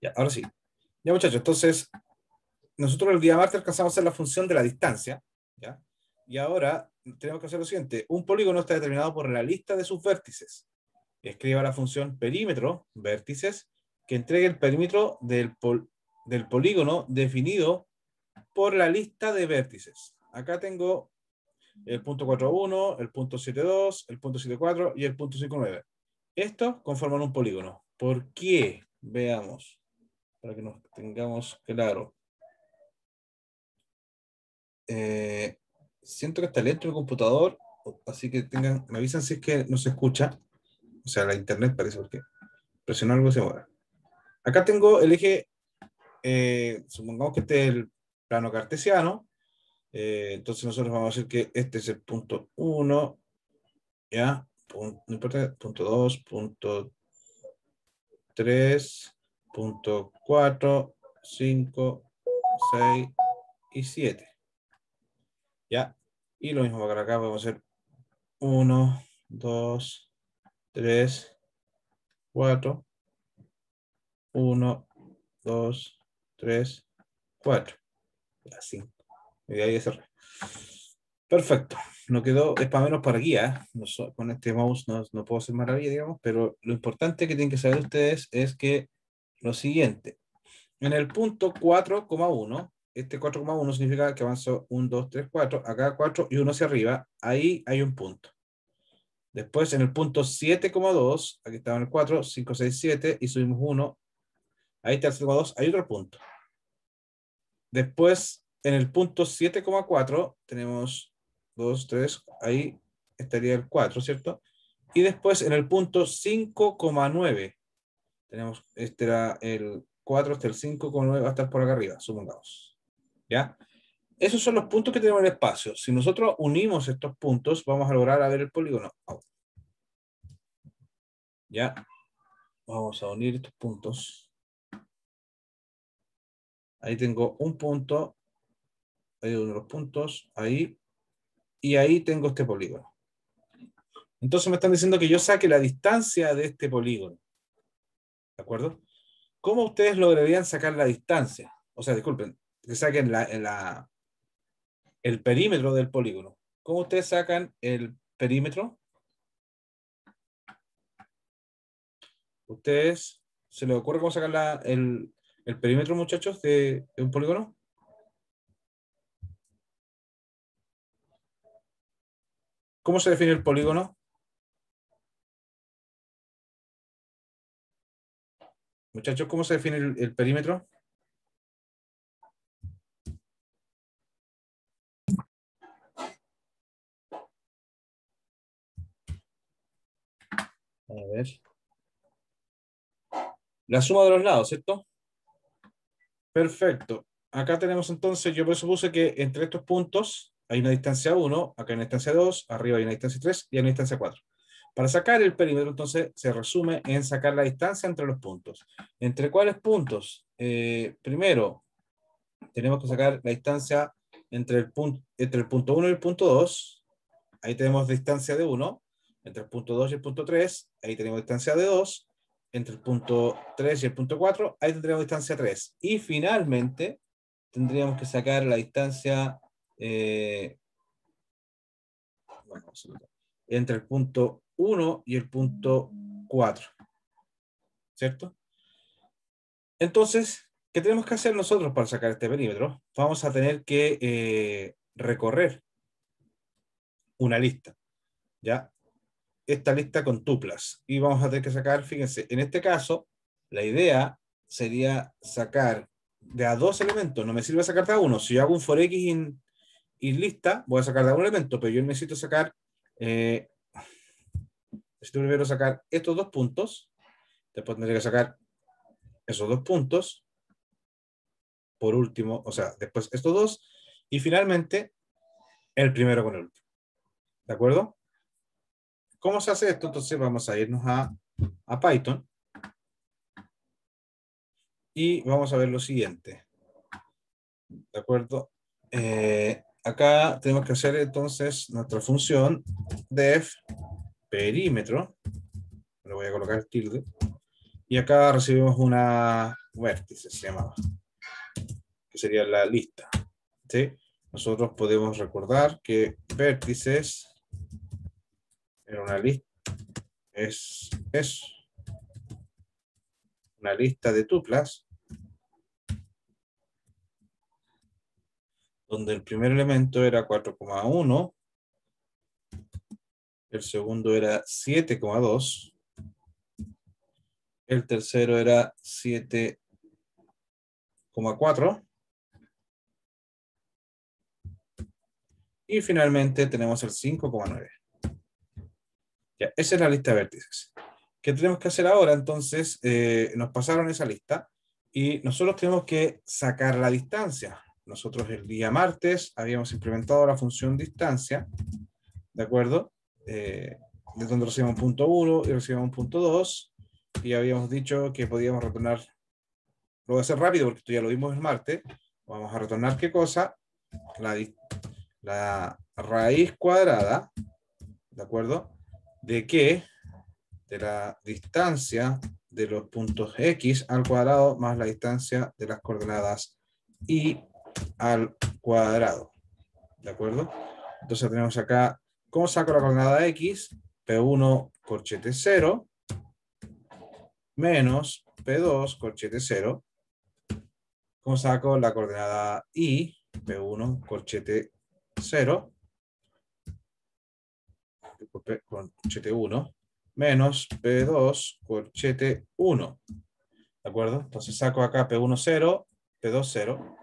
Ya, ahora sí. Ya, muchachos, entonces, nosotros el día martes alcanzamos a hacer la función de la distancia, ¿ya? Y ahora tenemos que hacer lo siguiente. Un polígono está determinado por la lista de sus vértices. Escriba la función perímetro, vértices, que entregue el perímetro del, del polígono definido por la lista de vértices. Acá tengo el punto 4.1, el punto 7.2, el punto 7.4 y el punto 5.9. Estos conforman un polígono. ¿Por qué? Veamos, para que nos tengamos claro. Eh, siento que está lento el computador, así que tengan, me avisan si es que no se escucha. O sea, la internet parece porque presionar algo se mueve. Acá tengo el eje, eh, supongamos que este es el plano cartesiano, eh, entonces nosotros vamos a decir que este es el punto 1, ¿ya? Punto, no importa, punto 2, punto 3, punto 4, 5, 6 y 7. ¿Ya? Y lo mismo para acá, vamos a hacer 1, 2, 3, 4, 1, 2, 3, 4. Así. Y ahí cerré. Perfecto. No quedó, es para menos para guía. No, con este mouse no, no, puedo hacer maravilla, digamos, pero lo importante que tienen que saber ustedes es que lo siguiente. En el punto 4,1, este 4,1 significa que avanzó 1, 2, 3, 4, acá 4 y 1 hacia arriba, ahí hay un punto. Después en el punto 7,2, aquí estaba en el 4, 5, 6, 7 y subimos 1, ahí está el 7,2, hay otro punto. Después en el punto 7,4 tenemos 2, 3, ahí estaría el 4, ¿cierto? Y después en el punto 5,9 tenemos, este era el 4, este el 5,9 va a estar por acá arriba, supongamos. ¿Ya? Esos son los puntos que tenemos en el espacio. Si nosotros unimos estos puntos, vamos a lograr a ver el polígono. ¿Ya? Vamos a unir estos puntos. Ahí tengo un punto hay uno de los puntos, ahí, y ahí tengo este polígono. Entonces me están diciendo que yo saque la distancia de este polígono. ¿De acuerdo? ¿Cómo ustedes lograrían sacar la distancia? O sea, disculpen, que saquen la, el perímetro del polígono. ¿Cómo ustedes sacan el perímetro? ¿Ustedes se les ocurre cómo sacar el, perímetro, muchachos, de un polígono? ¿Cómo se define el polígono? Muchachos, ¿cómo se define el, perímetro? A ver. La suma de los lados, ¿cierto? Perfecto. Acá tenemos entonces, yo presupuse que entre estos puntos hay una distancia 1, acá hay una distancia 2, arriba hay una distancia 3 y hay una distancia 4. Para sacar el perímetro, entonces, se resume en sacar la distancia entre los puntos. ¿Entre cuáles puntos? Eh, primero, tenemos que sacar la distancia entre el, punto, entre el punto 1 y el punto 2. Ahí tenemos distancia de 1. Entre el punto 2 y el punto 3, ahí tenemos distancia de 2. Entre el punto 3 y el punto 4, ahí tendríamos distancia 3. Y finalmente, tendríamos que sacar la distancia eh, entre el punto 1 y el punto 4. ¿Cierto? Entonces, ¿qué tenemos que hacer nosotros para sacar este perímetro? Vamos a tener que eh, recorrer una lista. ¿Ya? Esta lista con tuplas. Y vamos a tener que sacar, fíjense, en este caso, la idea sería sacar de a dos elementos. No me sirve sacar de a uno. Si yo hago un for x y lista, voy a sacar de algún elemento, pero yo necesito sacar, eh, necesito primero sacar estos dos puntos, después tendré que sacar esos dos puntos, por último, o sea, después estos dos, y finalmente el primero con el último. ¿De acuerdo? ¿Cómo se hace esto? Entonces vamos a irnos a, a Python y vamos a ver lo siguiente. ¿De acuerdo? Eh, acá tenemos que hacer entonces nuestra función def perímetro. Le voy a colocar tilde. Y acá recibimos una vértices, se llamaba, que sería la lista. Nosotros podemos recordar que vértices era una lista, es, es una lista de tuplas donde el primer elemento era 4,1, el segundo era 7,2, el tercero era 7,4, y finalmente tenemos el 5,9. Ya, esa es la lista de vértices. ¿Qué tenemos que hacer ahora? Entonces, eh, nos pasaron esa lista y nosotros tenemos que sacar la distancia. Nosotros el día martes habíamos implementado la función distancia, ¿de acuerdo? Eh, de donde recibimos punto 1 y recibimos punto 2, y habíamos dicho que podíamos retornar, lo voy a hacer rápido porque esto ya lo vimos el martes, vamos a retornar qué cosa, la, la raíz cuadrada, ¿de acuerdo? De qué? De la distancia de los puntos x al cuadrado más la distancia de las coordenadas y al cuadrado. ¿De acuerdo? Entonces tenemos acá, ¿cómo saco la coordenada x? P1 corchete 0 menos P2 corchete 0. ¿Cómo saco la coordenada y? P1 corchete 0. Corchete 1 menos P2 corchete 1. ¿De acuerdo? Entonces saco acá P1 0, P2 0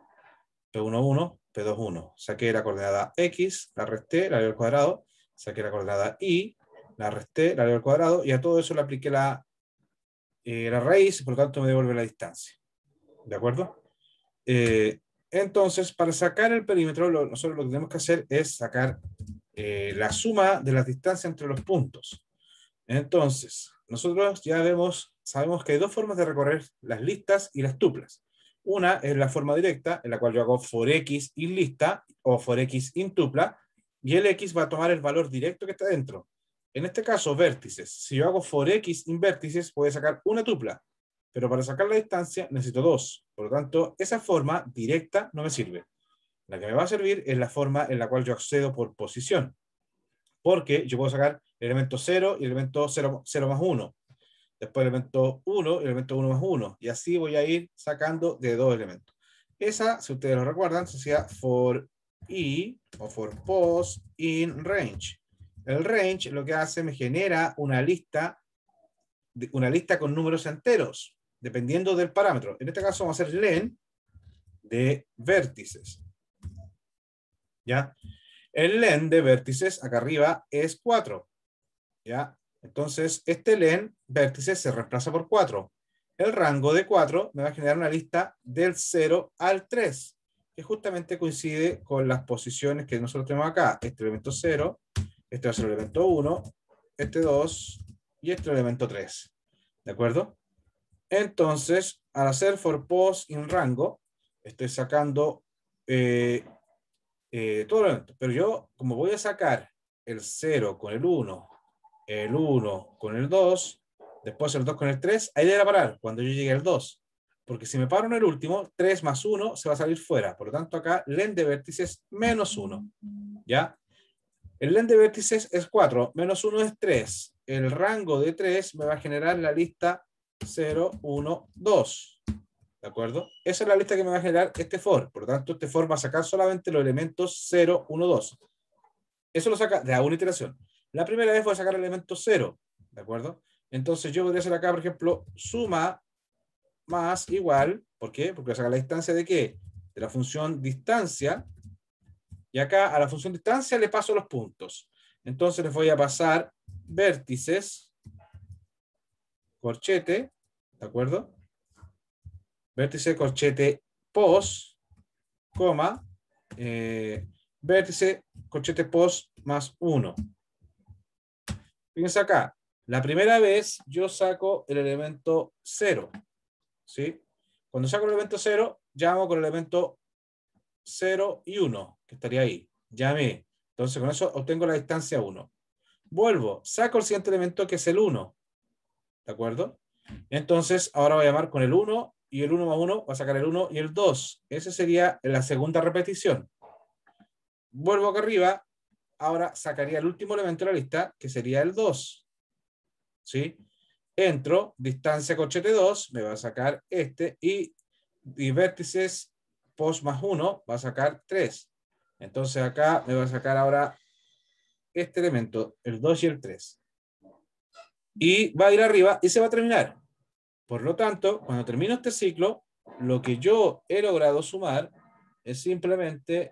P1, 1, P2, 1. Saqué la coordenada X, la resté, la al cuadrado, saqué la coordenada Y, la resté, la al cuadrado, y a todo eso le apliqué la, eh, la raíz, por lo tanto me devuelve la distancia. ¿De acuerdo? Eh, entonces, para sacar el perímetro, nosotros lo que tenemos que hacer es sacar eh, la suma de las distancias entre los puntos. Entonces, nosotros ya vemos, sabemos que hay dos formas de recorrer las listas y las tuplas. Una es la forma directa, en la cual yo hago for x in lista o for x in tupla, y el x va a tomar el valor directo que está dentro. En este caso, vértices. Si yo hago for x in vértices, puede sacar una tupla, pero para sacar la distancia necesito dos. Por lo tanto, esa forma directa no me sirve. La que me va a servir es la forma en la cual yo accedo por posición. Porque yo puedo sacar el elemento 0 y el elemento 0, 0 más 1 después el elemento 1 y el elemento 1 más 1. Y así voy a ir sacando de dos elementos. Esa, si ustedes lo recuerdan, se hacía for i o for post in range. El range lo que hace me genera una lista, una lista con números enteros, dependiendo del parámetro. En este caso vamos a hacer len de vértices. ¿Ya? El len de vértices acá arriba es 4. ¿Ya? Entonces, este len vértice se reemplaza por 4. El rango de 4 me va a generar una lista del 0 al 3, que justamente coincide con las posiciones que nosotros tenemos acá. Este elemento 0, este va a ser el elemento 1, este 2 y este elemento 3. ¿De acuerdo? Entonces, al hacer for post in rango, estoy sacando eh, eh, todo el elemento. Pero yo, como voy a sacar el 0 con el 1 el 1 con el 2, después el 2 con el 3, ahí deberá parar cuando yo llegue al 2. Porque si me paro en el último, 3 más 1 se va a salir fuera. Por lo tanto, acá len de vértices menos 1. ¿Ya? El len de vértices es 4, menos 1 es 3. El rango de 3 me va a generar la lista 0, 1, 2. ¿De acuerdo? Esa es la lista que me va a generar este for. Por lo tanto, este for va a sacar solamente los elementos 0, 1, 2. Eso lo saca de una iteración. La primera vez voy a sacar el elemento 0, ¿de acuerdo? Entonces yo podría hacer acá, por ejemplo, suma más igual, ¿por qué? Porque voy a sacar la distancia de qué? De la función distancia, y acá a la función distancia le paso los puntos. Entonces les voy a pasar vértices, corchete, ¿de acuerdo? Vértice, corchete, pos, coma, eh, vértice, corchete, pos más 1. Fíjense acá, la primera vez yo saco el elemento 0, ¿sí? Cuando saco el elemento 0, llamo con el elemento 0 y 1, que estaría ahí. Llamé. Entonces con eso obtengo la distancia 1. Vuelvo, saco el siguiente elemento que es el 1. ¿De acuerdo? Entonces ahora voy a llamar con el 1 y el 1 más 1 va a sacar el 1 y el 2. Esa sería la segunda repetición. Vuelvo acá arriba, ahora sacaría el último elemento de la lista, que sería el 2. ¿Sí? Entro, distancia cochete 2, me va a sacar este, y, y vértices post más 1 va a sacar 3. Entonces acá me va a sacar ahora este elemento, el 2 y el 3. Y va a ir arriba y se va a terminar. Por lo tanto, cuando termino este ciclo, lo que yo he logrado sumar es simplemente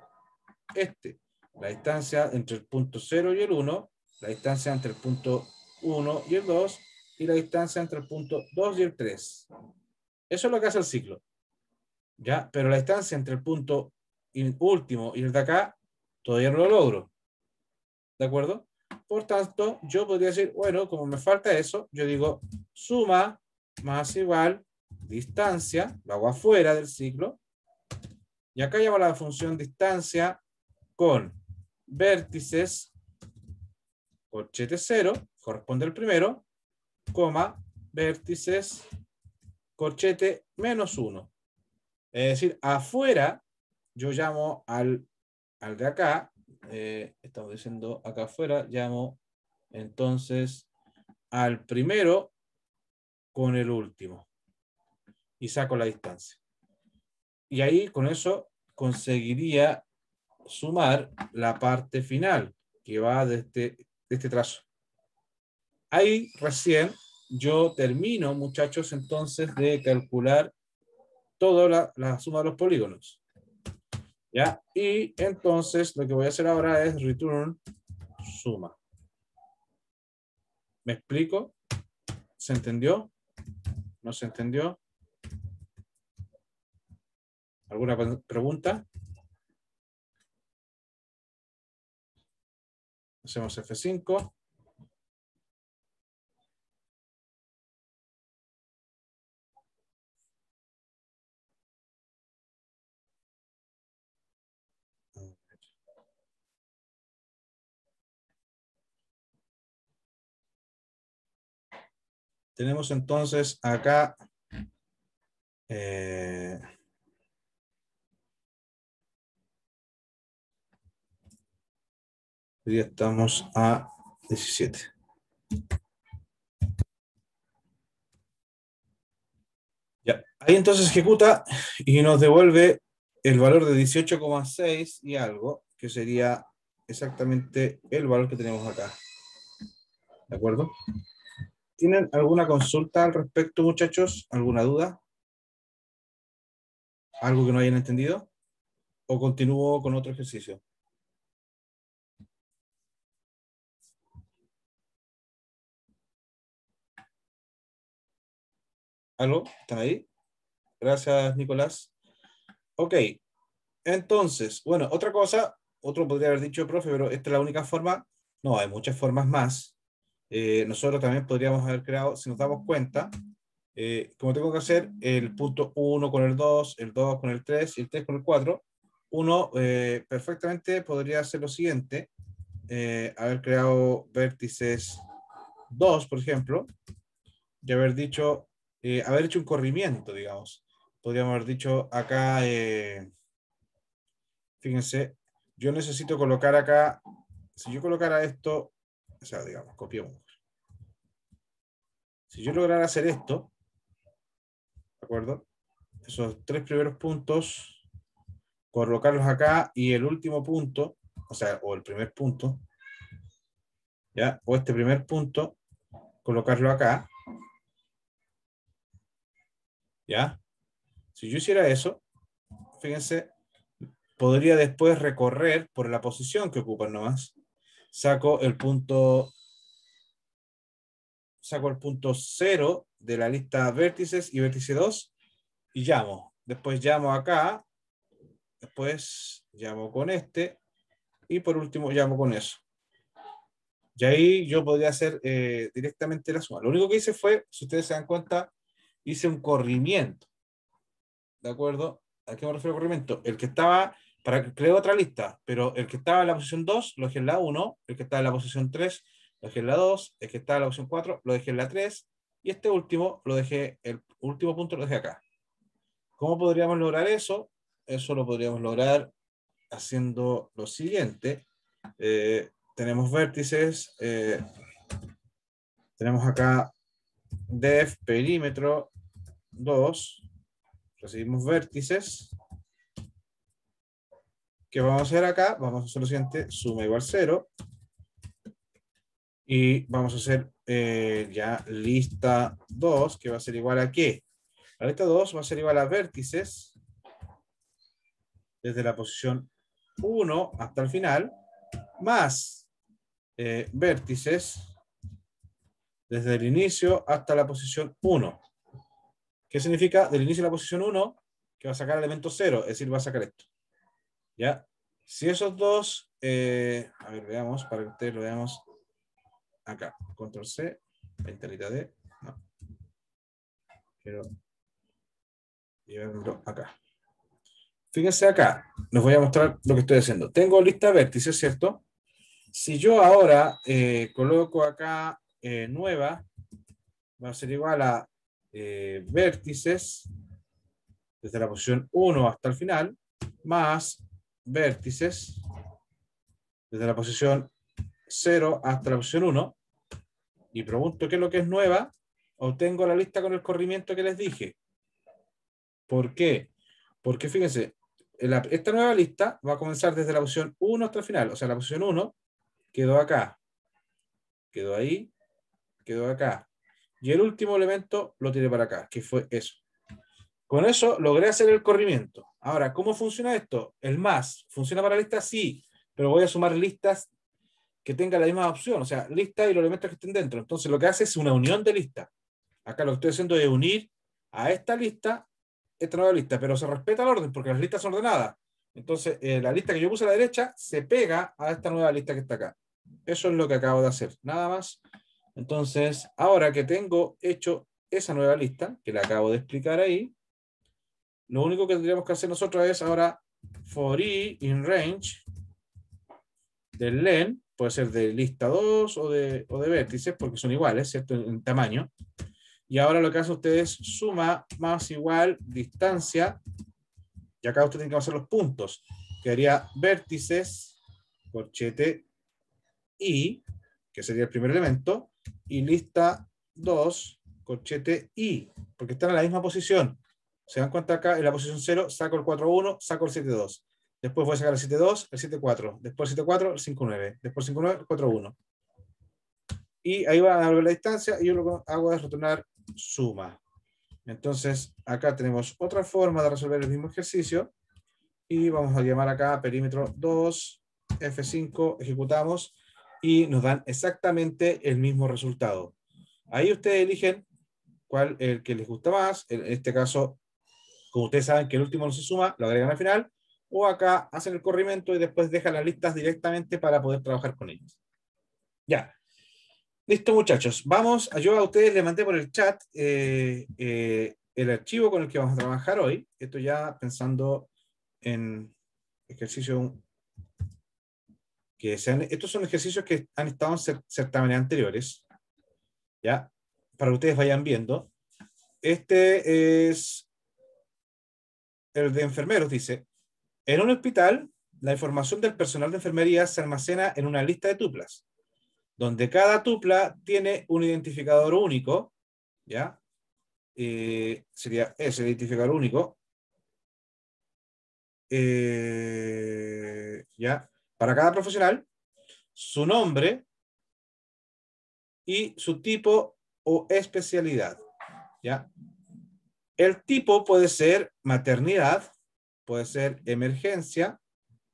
este. La distancia entre el punto 0 y el 1, la distancia entre el punto 1 y el 2, y la distancia entre el punto 2 y el 3. Eso es lo que hace el ciclo. ¿Ya? Pero la distancia entre el punto último y el de acá, todavía no lo logro. ¿De acuerdo? Por tanto, yo podría decir, bueno, como me falta eso, yo digo suma más igual distancia, lo hago afuera del ciclo, y acá llamo la función distancia con vértices corchete 0, corresponde al primero, coma, vértices corchete menos 1. Es decir, afuera yo llamo al, al de acá, eh, estamos diciendo acá afuera, llamo entonces al primero con el último y saco la distancia. Y ahí con eso conseguiría sumar la parte final que va de este, de este trazo. Ahí recién yo termino, muchachos, entonces de calcular toda la, suma de los polígonos. ¿Ya? Y entonces lo que voy a hacer ahora es return suma. ¿Me explico? ¿Se entendió? ¿No se entendió? ¿Alguna pregunta? Hacemos F5. Tenemos entonces acá eh, hoy estamos a 17. Ya, ahí entonces ejecuta y nos devuelve el valor de 18,6 y algo, que sería exactamente el valor que tenemos acá. ¿De acuerdo? ¿Tienen alguna consulta al respecto, muchachos? ¿Alguna duda? ¿Algo que no hayan entendido? ¿O continúo con otro ejercicio? ¿Algo? ¿Están ahí? Gracias, Nicolás. Ok. Entonces, bueno, otra cosa, otro podría haber dicho, profe, pero esta es la única forma. No, hay muchas formas más. Eh, nosotros también podríamos haber creado, si nos damos cuenta, eh, como tengo que hacer el punto 1 con el 2, el 2 con el 3 y el 3 con el 4, uno eh, perfectamente podría hacer lo siguiente, haber creado vértices 2, por ejemplo, y haber dicho, haber hecho un corrimiento, digamos. Podríamos haber dicho acá, fíjense, yo necesito colocar acá, si yo colocara esto o sea, digamos, copiamos. Si yo lograra hacer esto, ¿de acuerdo? Esos tres primeros puntos, colocarlos acá y el último punto, o sea, o el primer punto, ¿ya? O este primer punto, colocarlo acá, ¿ya? Si yo hiciera eso, fíjense, podría después recorrer por la posición que ocupan nomás, saco el punto saco el punto 0 de la lista vértices y vértice 2 y llamo. Después llamo acá, después llamo con este y por último llamo con eso. Y ahí yo podría hacer eh, directamente la suma. Lo único que hice fue, si ustedes se dan cuenta, hice un corrimiento. ¿De acuerdo? ¿A qué me refiero corrimiento? El que estaba para que cree otra lista, pero el que estaba en la posición 2 lo dejé en la 1, el que estaba en la posición 3 lo dejé en la 2, el que estaba la posición 4 lo dejé en la 3, y este último lo dejé, el último punto lo dejé acá. ¿Cómo podríamos lograr eso? Eso lo podríamos lograr haciendo lo siguiente. Eh, tenemos vértices, eh, tenemos acá def perímetro 2, recibimos vértices. ¿Qué vamos a hacer acá? Vamos a hacer lo siguiente, suma igual 0. Y vamos a hacer eh, ya lista 2, que va a ser igual a qué? La lista 2 va a ser igual a vértices desde la posición 1 hasta el final, más eh, vértices desde el inicio hasta la posición 1. ¿Qué significa? Del inicio de la posición 1, que va a sacar el elemento 0, es decir, va a sacar esto. ¿Ya? Si esos dos, eh, a ver, veamos, para que ustedes lo veamos acá. Control C, ventanita D, no. Quiero llevarlo acá. Fíjense acá, les voy a mostrar lo que estoy haciendo. Tengo lista vértices, ¿cierto? Si yo ahora eh, coloco acá eh, nueva, va a ser igual a eh, vértices desde la posición 1 hasta el final, más vértices desde la posición 0 hasta la posición 1, y pregunto qué es lo que es nueva, obtengo la lista con el corrimiento que les dije. ¿Por qué? Porque fíjense, esta nueva lista va a comenzar desde la posición 1 hasta el final. O sea, la posición 1 quedó acá, quedó ahí, quedó acá. Y el último elemento lo tiré para acá, que fue eso. Con eso logré hacer el corrimiento. Ahora, ¿cómo funciona esto? El más, ¿funciona para listas? Sí, pero voy a sumar listas que tengan la misma opción, o sea, lista y los elementos que estén dentro. Entonces, lo que hace es una unión de listas. Acá lo que estoy haciendo es unir a esta lista esta nueva lista, pero se respeta el orden porque las listas son ordenadas. Entonces, eh, la lista que yo puse a la derecha se pega a esta nueva lista que está acá. Eso es lo que acabo de hacer, nada más. Entonces, ahora que tengo hecho esa nueva lista, que la acabo de explicar ahí, lo único que tendríamos que hacer nosotros es ahora for i in range del len, puede ser de lista 2 o de, o de vértices, porque son iguales, ¿cierto? En tamaño. Y ahora lo que hace usted es suma más igual distancia. Y acá usted tiene que hacer los puntos. Quedaría vértices, corchete I, que sería el primer elemento, y lista 2, corchete I, porque están en la misma posición. Se dan cuenta acá, en la posición 0, saco el 4-1, saco el 7-2. Después voy a sacar el 7-2, el 7-4. Después el 7-4, el 5-9. Después el 5-9, el 4-1. Y ahí va a ver la distancia y yo lo que hago es retornar suma. Entonces, acá tenemos otra forma de resolver el mismo ejercicio y vamos a llamar acá perímetro 2, F5, ejecutamos y nos dan exactamente el mismo resultado. Ahí ustedes eligen cuál el que les gusta más. En este caso, como ustedes saben que el último no se suma, lo agregan al final. O acá hacen el corrimiento y después dejan las listas directamente para poder trabajar con ellas. Ya. Listo, muchachos. Vamos, yo a ustedes les mandé por el chat eh, eh, el archivo con el que vamos a trabajar hoy. Esto ya pensando en ejercicios que sean, estos son ejercicios que han estado en certámenes anteriores, ya, para que ustedes vayan viendo. Este es el de enfermeros, dice, en un hospital, la información del personal de enfermería se almacena en una lista de tuplas donde cada tupla tiene un identificador único, ¿ya? Eh, sería ese identificador único, eh, ¿ya? Para cada profesional, su nombre y su tipo o especialidad, ¿ya? El tipo puede ser maternidad, puede ser emergencia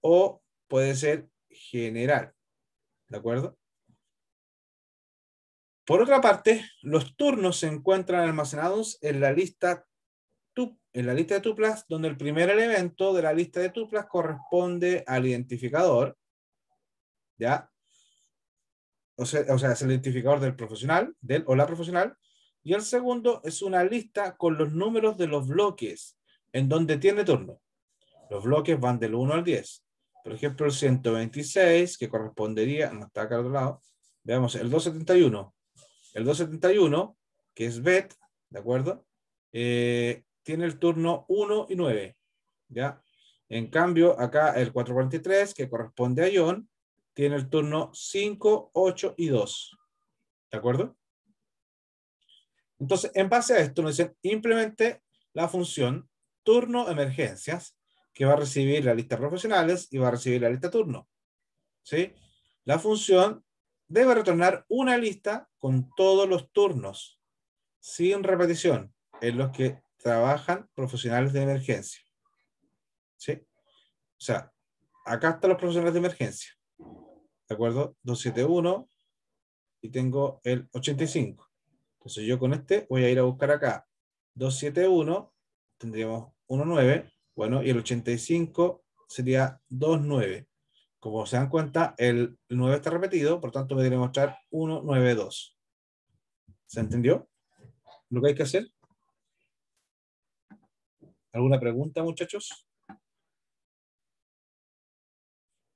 o puede ser general, ¿de acuerdo? Por otra parte, los turnos se encuentran almacenados en la lista en la lista de tuplas, donde el primer elemento de la lista de tuplas corresponde al identificador, ¿ya? O sea, o sea, es el identificador del profesional, del o la profesional, y el segundo es una lista con los números de los bloques en donde tiene turno. Los bloques van del 1 al 10. Por ejemplo, el 126, que correspondería, no está acá al otro lado, veamos, el 271 el 271, que es BET, ¿de acuerdo? Eh, tiene el turno 1 y 9. ¿Ya? En cambio, acá el 443, que corresponde a Ion, tiene el turno 5, 8 y 2. ¿De acuerdo? Entonces, en base a esto, nos dicen, implemente la función turno emergencias, que va a recibir la lista profesionales y va a recibir la lista turno. ¿Sí? La función debe retornar una lista con todos los turnos, sin repetición, en los que trabajan profesionales de emergencia. ¿Sí? O sea, acá están los profesionales de emergencia. ¿De acuerdo? 271 y tengo el 85. Entonces yo con este voy a ir a buscar acá 271, tendríamos 19, bueno, y el 85 sería 29. Como se dan cuenta, el 9 está repetido, por tanto me debe mostrar 192. ¿Se entendió lo que hay que hacer? ¿Alguna pregunta, muchachos?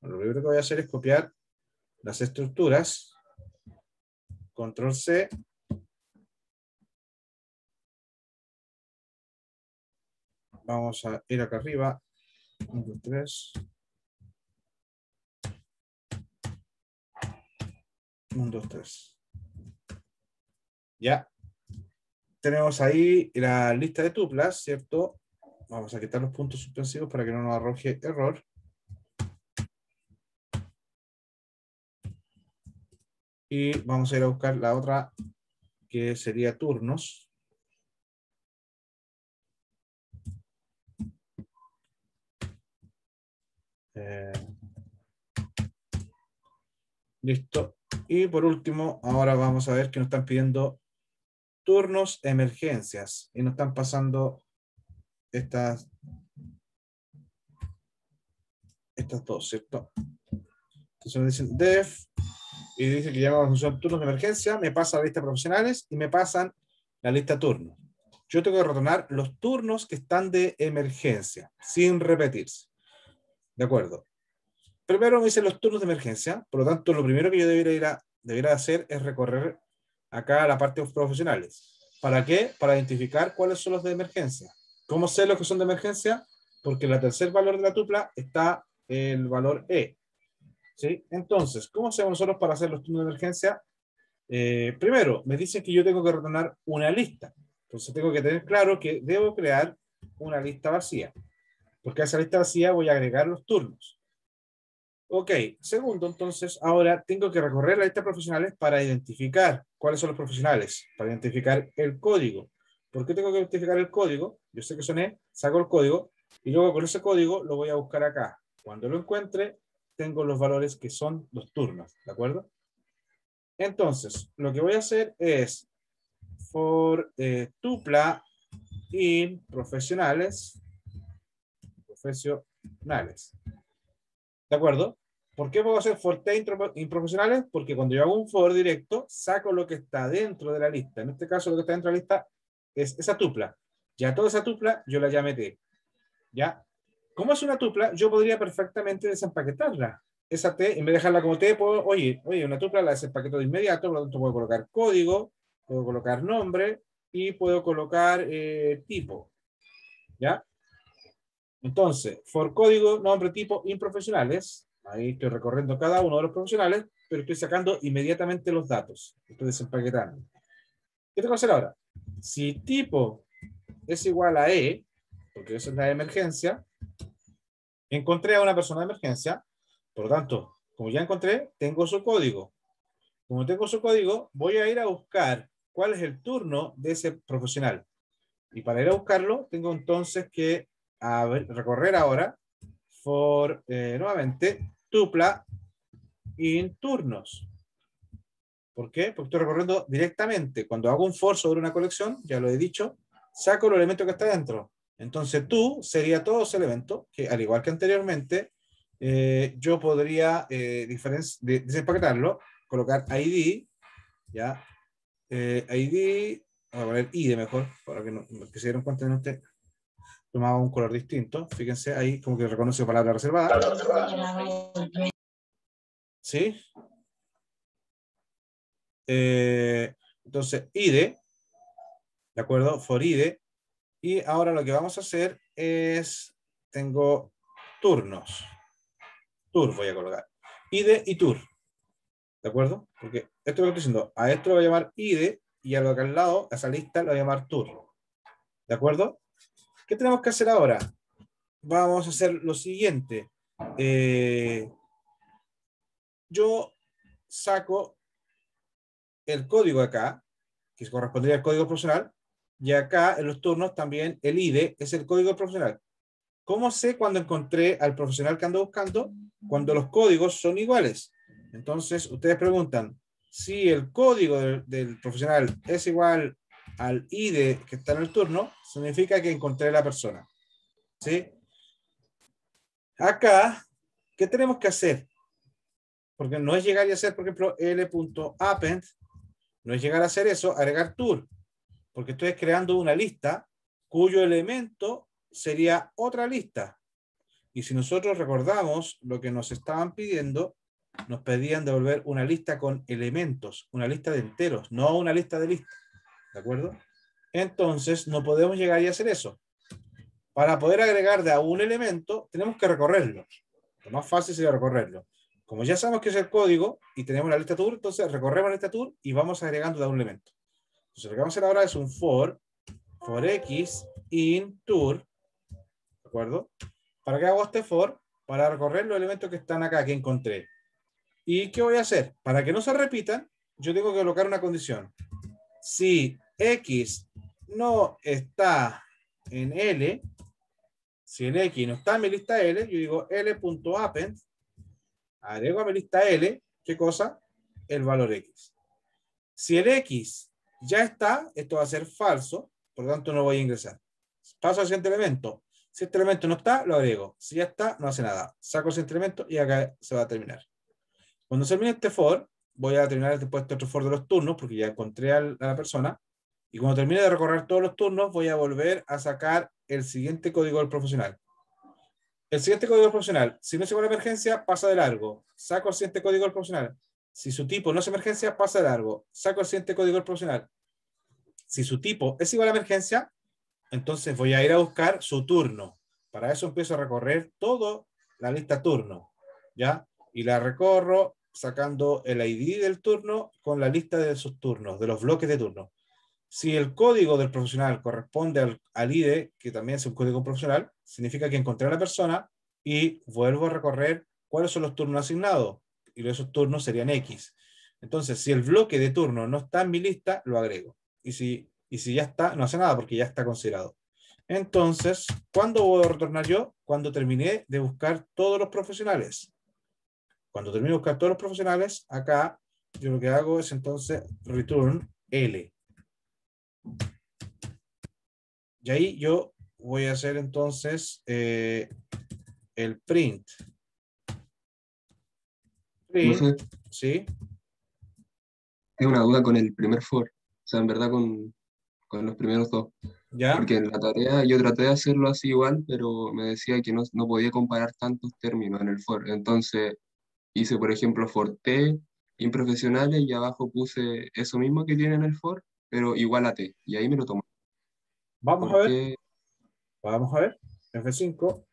lo primero que voy a hacer es copiar las estructuras. Control C. Vamos a ir acá arriba. 1, 2, 3. 1, 2, 3. Ya. Tenemos ahí la lista de tuplas, ¿cierto? Vamos a quitar los puntos suspensivos para que no nos arroje error. Y vamos a ir a buscar la otra que sería turnos. Eh, listo. Y por último, ahora vamos a ver que nos están pidiendo turnos emergencias y nos están pasando estas, estas dos, ¿cierto? Entonces me dicen def y dice que llama la función turnos de emergencia, me pasa la lista de profesionales y me pasan la lista turnos. Yo tengo que retornar los turnos que están de emergencia, sin repetirse. ¿De acuerdo? Primero me dicen los turnos de emergencia, por lo tanto, lo primero que yo debería, ir a, debería hacer es recorrer acá a la parte de profesionales. ¿Para qué? Para identificar cuáles son los de emergencia. ¿Cómo sé los que son de emergencia? Porque en la tercer valor de la tupla está el valor E. ¿Sí? Entonces, ¿cómo hacemos nosotros para hacer los turnos de emergencia? Eh, primero, me dicen que yo tengo que retornar una lista. Entonces tengo que tener claro que debo crear una lista vacía. Porque a esa lista vacía voy a agregar los turnos. Ok, segundo, entonces, ahora tengo que recorrer la lista de profesionales para identificar cuáles son los profesionales, para identificar el código. ¿Por qué tengo que identificar el código? Yo sé que son E, saco el código y luego con ese código lo voy a buscar acá. Cuando lo encuentre, tengo los valores que son los turnos, ¿de acuerdo? Entonces, lo que voy a hacer es for eh, tupla in profesionales, profesionales. ¿De acuerdo? ¿Por qué puedo hacer for t improfesionales? Porque cuando yo hago un for directo, saco lo que está dentro de la lista. En este caso, lo que está dentro de la lista es esa tupla. Ya toda esa tupla yo la llamé T. ¿Ya? Como es una tupla, yo podría perfectamente desempaquetarla. Esa T, en vez de dejarla como T, puedo, oye, oye, una tupla la desempaqueto de inmediato, por lo tanto puedo colocar código, puedo colocar nombre y puedo colocar eh, tipo. ¿Ya? Entonces, for código, nombre, tipo, improfesionales. Ahí estoy recorriendo cada uno de los profesionales, pero estoy sacando inmediatamente los datos. Estoy desempaquetando. ¿Qué tengo que hacer ahora? Si tipo es igual a E, porque esa es la emergencia, encontré a una persona de emergencia, por lo tanto, como ya encontré, tengo su código. Como tengo su código, voy a ir a buscar cuál es el turno de ese profesional. Y para ir a buscarlo, tengo entonces que a recorrer ahora for, eh, nuevamente, tupla in turnos. ¿Por qué? Porque estoy recorriendo directamente. Cuando hago un for sobre una colección, ya lo he dicho, saco el elemento que está dentro. Entonces tú sería todo ese elemento, que al igual que anteriormente, eh, yo podría eh, desempaquetarlo, colocar ID, ya, eh, ID, vamos a poner ID mejor, para que, no, que se dieron cuenta de usted tomaba un color distinto. Fíjense ahí como que reconoce palabra reservada. ¿Sí? Eh, entonces, IDE, ¿de acuerdo? For IDE, Y ahora lo que vamos a hacer es, tengo turnos. Tur voy a colocar. IDE y tur. ¿De acuerdo? Porque esto es lo que estoy diciendo. A esto lo voy a llamar IDE y a lo que al lado, a esa lista, lo voy a llamar tur. ¿De acuerdo? ¿Qué tenemos que hacer ahora? Vamos a hacer lo siguiente. Eh, yo saco el código acá, que correspondería al código profesional, y acá en los turnos también el IDE es el código profesional. ¿Cómo sé cuando encontré al profesional que ando buscando? Cuando los códigos son iguales. Entonces, ustedes preguntan, si el código del, profesional es igual al ID que está en el turno, significa que encontré la persona. ¿Sí? Acá, ¿qué tenemos que hacer? Porque no es llegar y hacer, por ejemplo, l.append, no es llegar a hacer eso, agregar tour, porque estoy creando una lista cuyo elemento sería otra lista. Y si nosotros recordamos lo que nos estaban pidiendo, nos pedían devolver una lista con elementos, una lista de enteros, no una lista de listas. ¿De acuerdo? Entonces, no podemos llegar y hacer eso. Para poder agregar de a un elemento, tenemos que recorrerlo. Lo más fácil sería recorrerlo. Como ya sabemos que es el código y tenemos la lista tour, entonces recorremos la lista tour y vamos agregando de a un elemento. Entonces, lo que vamos a hacer ahora es un for, for x in tour, ¿de acuerdo? ¿Para qué hago este for? Para recorrer los elementos que están acá, que encontré. ¿Y qué voy a hacer? Para que no se repitan, yo tengo que colocar una condición. Si X no está en L, si el X no está en mi lista L, yo digo L.append, agrego a mi lista L, ¿qué cosa? El valor X. Si el X ya está, esto va a ser falso, por lo tanto no voy a ingresar. Paso al siguiente elemento. Si este elemento no está, lo agrego. Si ya está, no hace nada. Saco ese elemento y acá se va a terminar. Cuando termine este for, voy a terminar después este otro for de los turnos, porque ya encontré a la persona. Y cuando termine de recorrer todos los turnos, voy a volver a sacar el siguiente código del profesional. El siguiente código del profesional, si no es igual a emergencia, pasa de largo. Saco el siguiente código del profesional. Si su tipo no es emergencia, pasa de largo. Saco el siguiente código del profesional. Si su tipo es igual a emergencia, entonces voy a ir a buscar su turno. Para eso empiezo a recorrer toda la lista turno. ¿Ya? Y la recorro sacando el ID del turno con la lista de sus turnos, de los bloques de turno. Si el código del profesional corresponde al, ID, que también es un código profesional, significa que encontré a la persona y vuelvo a recorrer cuáles son los turnos asignados. Y esos turnos serían X. Entonces, si el bloque de turno no está en mi lista, lo agrego. Y si, y si ya está, no hace nada porque ya está considerado. Entonces, ¿cuándo voy a retornar yo? Cuando terminé de buscar todos los profesionales. Cuando termino de buscar todos los profesionales, acá yo lo que hago es entonces return L. Y ahí yo voy a hacer entonces eh, el print. print ¿Sí? Tengo una duda con el primer for. O sea, en verdad con, con los primeros dos. ¿Ya? Porque en la tarea yo traté de hacerlo así igual, pero me decía que no, no podía comparar tantos términos en el for. Entonces, hice, por ejemplo, for T, improfesionales, y abajo puse eso mismo que tiene en el for, pero igual a T, y ahí me lo tomé. Vamos a ver. Vamos a ver. F5.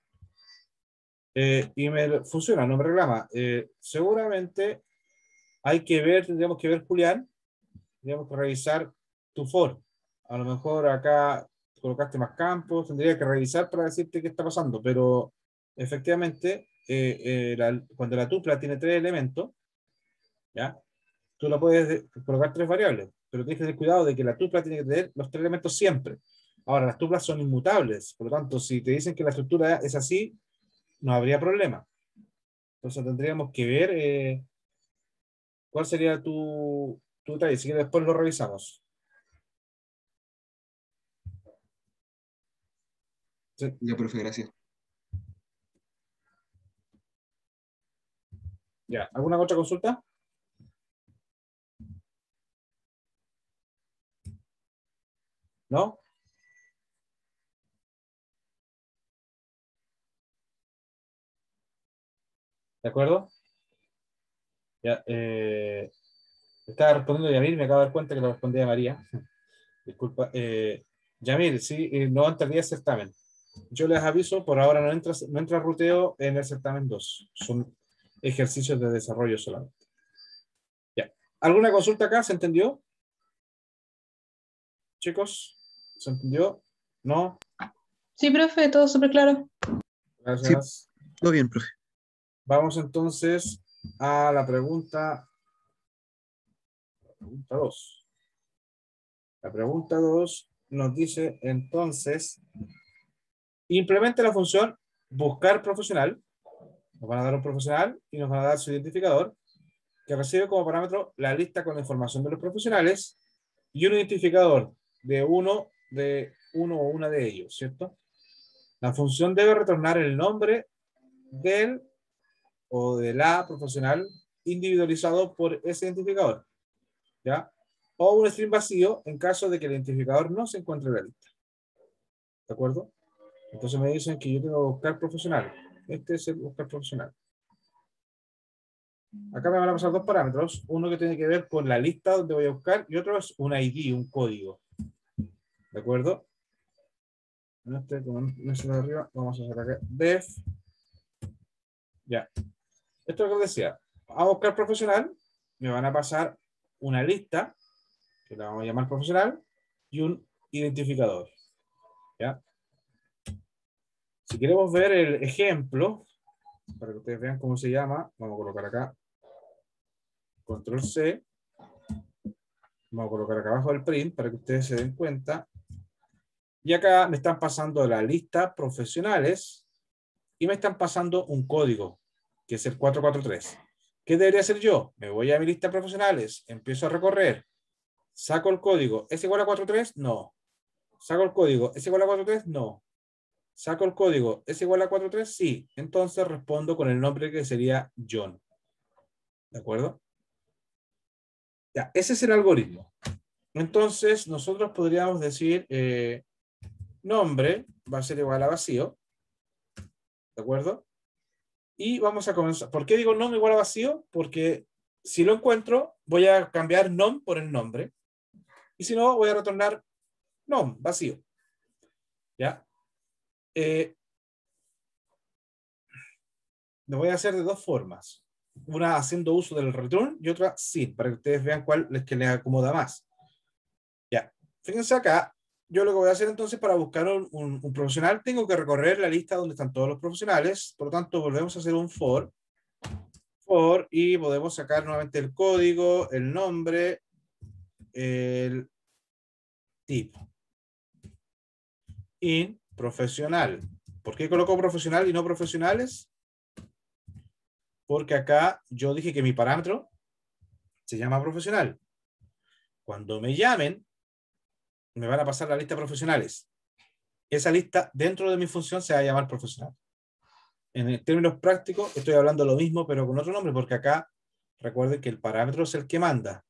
Eh, y me funciona, no me reclama. Eh, seguramente hay que ver, tendríamos que ver, Julián, tendríamos que revisar tu for. A lo mejor acá colocaste más campos, tendría que revisar para decirte qué está pasando, pero efectivamente eh, eh, cuando la tupla tiene tres elementos, ¿ya? Tú la puedes colocar tres variables, pero tienes que tener cuidado de que la tupla tiene que tener los tres elementos siempre. Ahora, las tuplas son inmutables, por lo tanto, si te dicen que la estructura es así, no habría problema. Entonces tendríamos que ver eh, cuál sería tu, tu detalle, si después lo revisamos. Ya, profe, gracias. Ya, ¿alguna otra consulta? ¿No? ¿De acuerdo? Ya, eh, estaba respondiendo Yamil, me acabo de dar cuenta que lo respondía María. Disculpa. Eh, Yamil, sí, eh, no entraría certamen. Yo les aviso, por ahora no entra, no entra ruteo en el certamen 2. Son ejercicios de desarrollo solamente. Ya. ¿Alguna consulta acá? ¿Se entendió? Chicos, ¿se entendió? ¿No? Sí, profe, todo súper claro. Gracias. todo bien, profe. Vamos entonces a la pregunta, pregunta 2. La pregunta 2 nos dice entonces, implemente la función buscar profesional. Nos van a dar un profesional y nos van a dar su identificador, que recibe como parámetro la lista con la información de los profesionales y un identificador de uno, de uno o una de ellos, ¿cierto? La función debe retornar el nombre del o de la profesional individualizado por ese identificador. ¿Ya? O un string vacío en caso de que el identificador no se encuentre en la lista. ¿De acuerdo? Entonces me dicen que yo tengo que buscar profesional. Este es el buscar profesional. Acá me van a pasar dos parámetros. Uno que tiene que ver con la lista donde voy a buscar y otro es un ID, un código. ¿De acuerdo? Este, como de arriba, vamos a hacer acá def. Ya. Esto es lo que decía. A buscar profesional, me van a pasar una lista, que la vamos a llamar profesional, y un identificador. ¿Ya? Si queremos ver el ejemplo, para que ustedes vean cómo se llama, vamos a colocar acá control C. Vamos a colocar acá abajo el print para que ustedes se den cuenta y acá me están pasando la lista profesionales y me están pasando un código, que es el 443. ¿Qué debería hacer yo? Me voy a mi lista profesionales, empiezo a recorrer, saco el código, ¿es igual a 43? No. Saco el código, ¿es igual a 43? No. Saco el código, ¿es igual a 43? Sí. Entonces respondo con el nombre que sería John. ¿De acuerdo? Ya, ese es el algoritmo. Entonces, nosotros podríamos decir, eh, nombre va a ser igual a vacío. ¿De acuerdo? Y vamos a comenzar. ¿Por qué digo nombre igual a vacío? Porque si lo encuentro, voy a cambiar nom por el nombre. Y si no, voy a retornar nom, vacío. ¿Ya? Eh, lo voy a hacer de dos formas. Una haciendo uso del return y otra sin, para que ustedes vean cuál es que les acomoda más. Ya. Fíjense acá, yo lo que voy a hacer entonces para buscar un, profesional, tengo que recorrer la lista donde están todos los profesionales. Por lo tanto, volvemos a hacer un for. For y podemos sacar nuevamente el código, el nombre, el tipo. In profesional. ¿Por qué coloco profesional y no profesionales? Porque acá yo dije que mi parámetro se llama profesional. Cuando me llamen, me van a pasar la lista de profesionales. Esa lista dentro de mi función se va a llamar profesional. En términos prácticos, estoy hablando lo mismo, pero con otro nombre, porque acá recuerden que el parámetro es el que manda.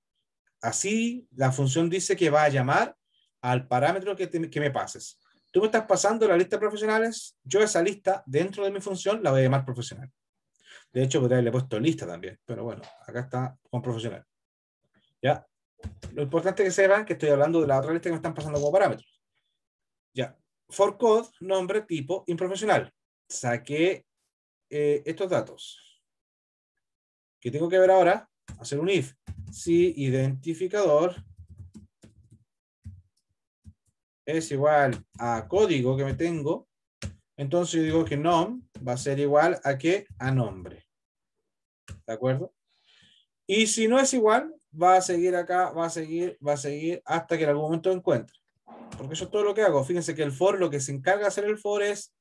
Así, la función dice que va a llamar al parámetro que, que me pases. Tú me estás pasando la lista de profesionales, yo esa lista dentro de mi función la voy a llamar profesional. De hecho, podría haberle puesto lista también, pero bueno, acá está con profesional. ¿Ya? Lo importante que sepan que estoy hablando de la otra lista que me están pasando como parámetros. Ya. For code, nombre, tipo, improfesional. Saqué eh, estos datos. ¿Qué tengo que ver ahora? Hacer un if. Si identificador es igual a código que me tengo, entonces yo digo que nom va a ser igual a qué? A nombre. ¿De acuerdo? Y si no es igual, va a seguir acá, va a seguir, va a seguir hasta que en algún momento encuentre. Porque eso es todo lo que hago. Fíjense que el for, lo que se encarga de hacer el for es,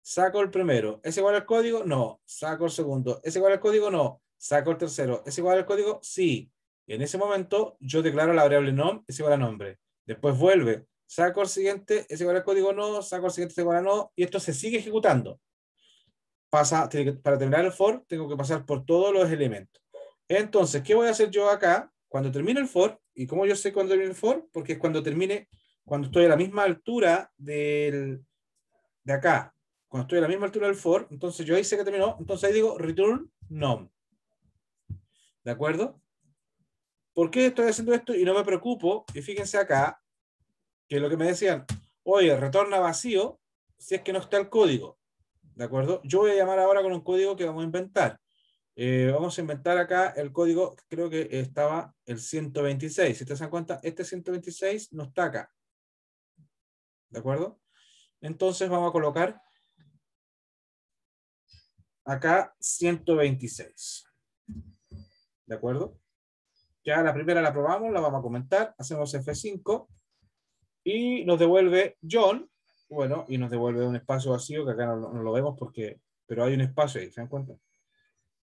saco el primero. ¿Es igual al código? No. Saco el segundo. ¿Es igual al código? No. Saco el tercero. ¿Es igual al código? Sí. Y en ese momento yo declaro la variable nom es igual a nombre. Después vuelve. Saco el siguiente, es igual al código no, saco el siguiente, es igual a no, y esto se sigue ejecutando. Pasa, para terminar el for, tengo que pasar por todos los elementos. Entonces, ¿qué voy a hacer yo acá? Cuando termine el for, ¿y cómo yo sé cuando termine el for? Porque es cuando termine, cuando estoy a la misma altura del, de acá. Cuando estoy a la misma altura del for, entonces yo ahí sé que terminó, entonces ahí digo return nom. ¿De acuerdo? ¿Por qué estoy haciendo esto y no me preocupo? Y fíjense acá, que lo que me decían, oye, retorna vacío si es que no está el código. ¿De acuerdo? Yo voy a llamar ahora con un código que vamos a inventar. Eh, vamos a inventar acá el código, creo que estaba el 126. Si te dan cuenta, este 126 no está acá. ¿De acuerdo? Entonces vamos a colocar acá 126. ¿De acuerdo? Ya la primera la probamos, la vamos a comentar. Hacemos F5 y nos devuelve John. Bueno, y nos devuelve un espacio vacío que acá no, lo vemos porque, pero hay un espacio ahí, ¿se dan cuenta?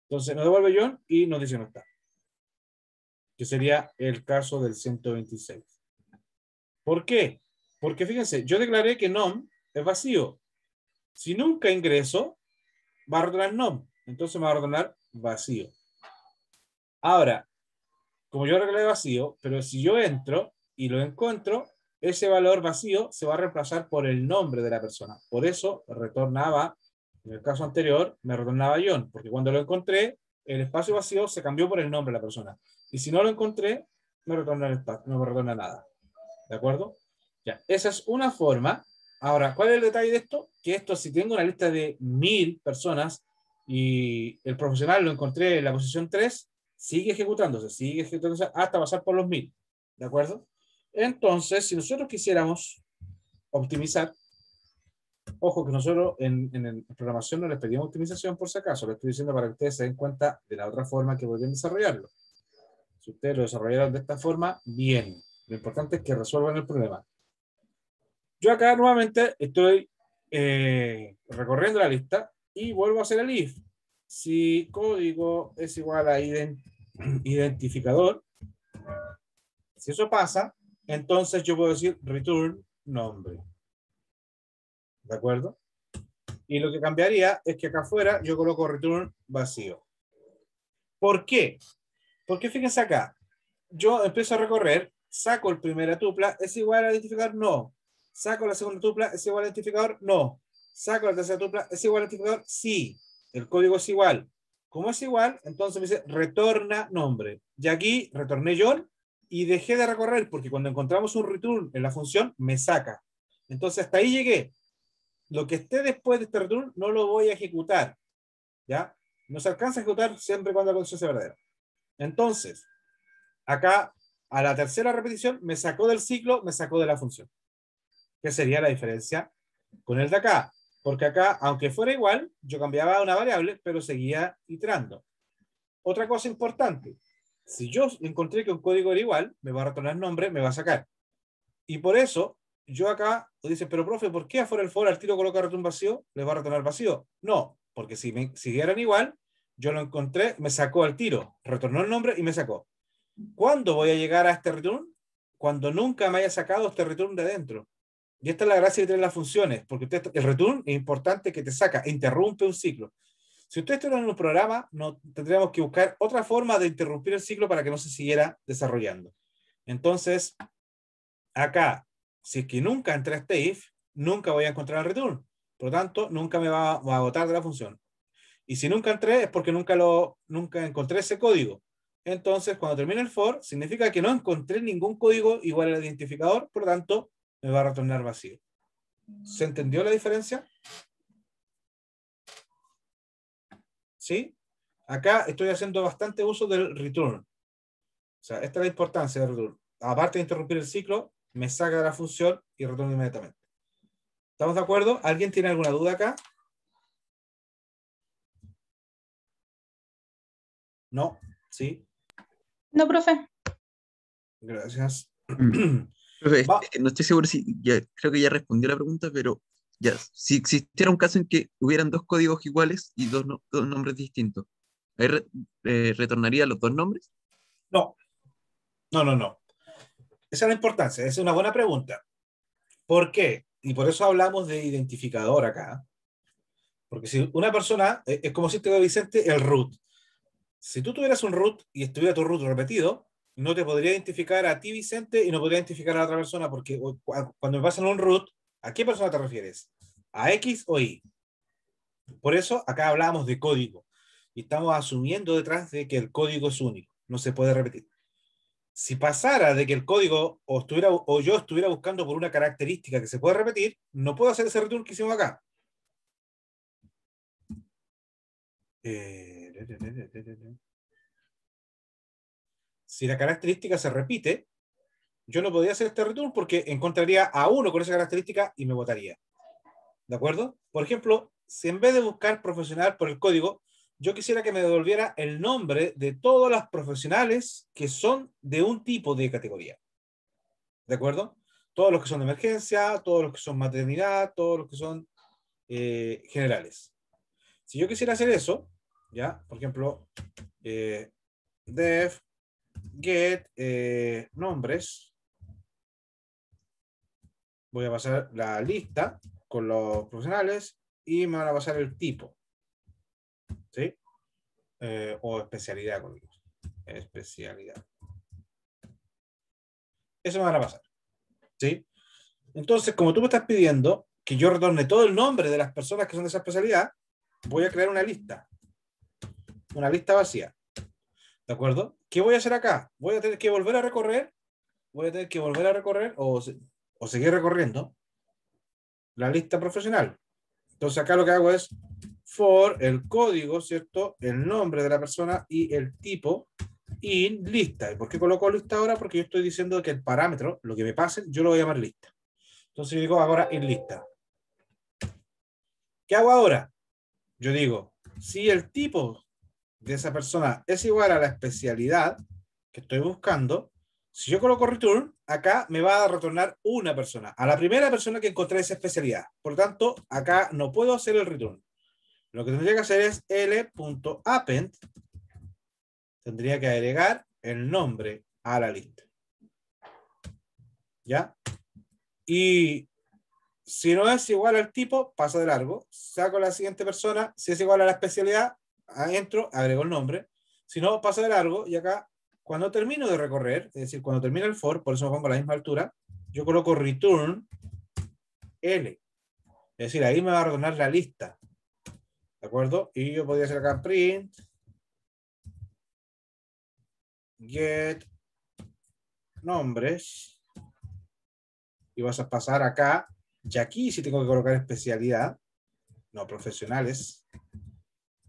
Entonces nos devuelve John y nos dice no está. Que sería el caso del 126. ¿Por qué? Porque fíjense, yo declaré que nom es vacío. Si nunca ingreso, va a retornar nom. Entonces me va a retornar vacío. Ahora, como yo declaré vacío, pero si yo entro y lo encuentro, ese valor vacío se va a reemplazar por el nombre de la persona. Por eso retornaba, en el caso anterior, me retornaba John, porque cuando lo encontré, el espacio vacío se cambió por el nombre de la persona. Y si no lo encontré, me retorna el espacio, no me retorna nada. ¿De acuerdo? Ya, esa es una forma. Ahora, ¿cuál es el detalle de esto? Que esto, si tengo una lista de mil personas y el profesional lo encontré en la posición 3, sigue ejecutándose, sigue ejecutándose hasta pasar por los mil. ¿De acuerdo? Entonces, si nosotros quisiéramos optimizar, ojo que nosotros en, en, programación no les pedimos optimización por si acaso, lo estoy diciendo para que ustedes se den cuenta de la otra forma que podrían desarrollarlo. Si ustedes lo desarrollaron de esta forma, bien. Lo importante es que resuelvan el problema. Yo acá nuevamente estoy eh, recorriendo la lista y vuelvo a hacer el if. Si código es igual a identificador, si eso pasa, entonces yo puedo decir return nombre. ¿De acuerdo? Y lo que cambiaría es que acá afuera yo coloco return vacío. ¿Por qué? Porque fíjense acá, yo empiezo a recorrer, saco el primera tupla, ¿es igual a identificar? No. Saco la segunda tupla, ¿es igual a identificador? No. Saco la tercera tupla, ¿es igual a identificador? Sí. El código es igual. Como es igual, entonces me dice retorna nombre. Y aquí retorné John y dejé de recorrer porque cuando encontramos un return en la función me saca. Entonces hasta ahí llegué. Lo que esté después de este return no lo voy a ejecutar. ¿Ya? No se alcanza a ejecutar siempre cuando la condición sea verdadera. Entonces, acá a la tercera repetición me sacó del ciclo, me sacó de la función. ¿Qué sería la diferencia con el de acá? Porque acá, aunque fuera igual, yo cambiaba una variable, pero seguía iterando. Otra cosa importante, si yo encontré que un código era igual, me va a retornar el nombre, me va a sacar. Y por eso, yo acá, dice, pero profe, ¿por qué afuera el for al tiro coloca retorno vacío? ¿Le va a retornar vacío? No, porque si me siguieran igual, yo lo encontré, me sacó al tiro, retornó el nombre y me sacó. ¿Cuándo voy a llegar a este return? Cuando nunca me haya sacado este return de adentro. Y esta es la gracia de tener las funciones, porque el return es importante que te saca, interrumpe un ciclo. Si ustedes estuvieran en un programa, no, tendríamos que buscar otra forma de interrumpir el ciclo para que no se siguiera desarrollando. Entonces, acá, si es que nunca entré a este if, nunca voy a encontrar el return. Por lo tanto, nunca me va, a botar de la función. Y si nunca entré es porque nunca, lo, nunca encontré ese código. Entonces, cuando termine el for, significa que no encontré ningún código igual al identificador, por lo tanto, me va a retornar vacío. ¿Se entendió la diferencia? ¿Sí? Acá estoy haciendo bastante uso del return. O sea, esta es la importancia del return. Aparte de interrumpir el ciclo, me saca de la función y retorna inmediatamente. ¿Estamos de acuerdo? ¿Alguien tiene alguna duda acá? ¿No? ¿Sí? No, profe. Gracias. no estoy seguro si creo que ya respondió la pregunta, pero ya, si existiera un caso en que hubieran dos códigos iguales y dos, dos nombres distintos, ¿ahí eh, retornaría los dos nombres? No, no, no, no. Esa es la importancia, esa es una buena pregunta. ¿Por qué? Y por eso hablamos de identificador acá. Porque si una persona, eh, es como si te Vicente, el root. Si tú tuvieras un root y estuviera tu root repetido, no te podría identificar a ti, Vicente, y no podría identificar a la otra persona, porque cuando me pasan un root, ¿A qué persona te refieres? ¿A X o Y? Por eso acá hablamos de código y estamos asumiendo detrás de que el código es único, no se puede repetir. si pasara de que el código o, estuviera, o yo estuviera buscando por una característica que se puede repetir, no puedo hacer ese return que hicimos acá. Eh, si la característica se repite, yo no podría hacer este return porque encontraría a uno con esa característica y me votaría. ¿De acuerdo? Por ejemplo, si en vez de buscar profesional por el código, yo quisiera que me devolviera el nombre de todas las profesionales que son de un tipo de categoría. ¿De acuerdo? Todos los que son de emergencia, todos los que son maternidad, todos los que son eh, generales. Si yo quisiera hacer eso, ¿ya? Por ejemplo, eh, def get eh, nombres. Voy a pasar la lista con los profesionales y me van a pasar el tipo. ¿Sí? Eh, o especialidad, con especialidad. Eso me van a pasar. ¿Sí? Entonces, como tú me estás pidiendo que yo retorne todo el nombre de las personas que son de esa especialidad, voy a crear una lista. Una lista vacía. ¿De acuerdo? ¿Qué voy a hacer acá? Voy a tener que volver a recorrer. Voy a tener que volver a recorrer o, o seguir recorriendo la lista profesional. Entonces acá lo que hago es for el código, ¿cierto? El nombre de la persona y el tipo in lista. ¿Y por qué coloco lista ahora? Porque yo estoy diciendo que el parámetro, lo que me pase, yo lo voy a llamar lista. Entonces yo digo ahora en lista. ¿Qué hago ahora? Yo digo, si el tipo de esa persona es igual a la especialidad que estoy buscando, si yo coloco return, acá me va a retornar una persona, a la primera persona que encontré esa especialidad. Por tanto, acá no puedo hacer el return. Lo que tendría que hacer es l.append. Tendría que agregar el nombre a la lista. ¿Ya? Y si no es igual al tipo, paso de largo. Saco la siguiente persona. Si es igual a la especialidad, entro, agrego el nombre. Si no, paso de largo y acá, cuando termino de recorrer, es decir, cuando termina el for, por eso me pongo a la misma altura, yo coloco return L. Es decir, ahí me va a retornar la lista. ¿De acuerdo? Y yo podría hacer acá print get nombres y vas a pasar acá y aquí si tengo que colocar especialidad no profesionales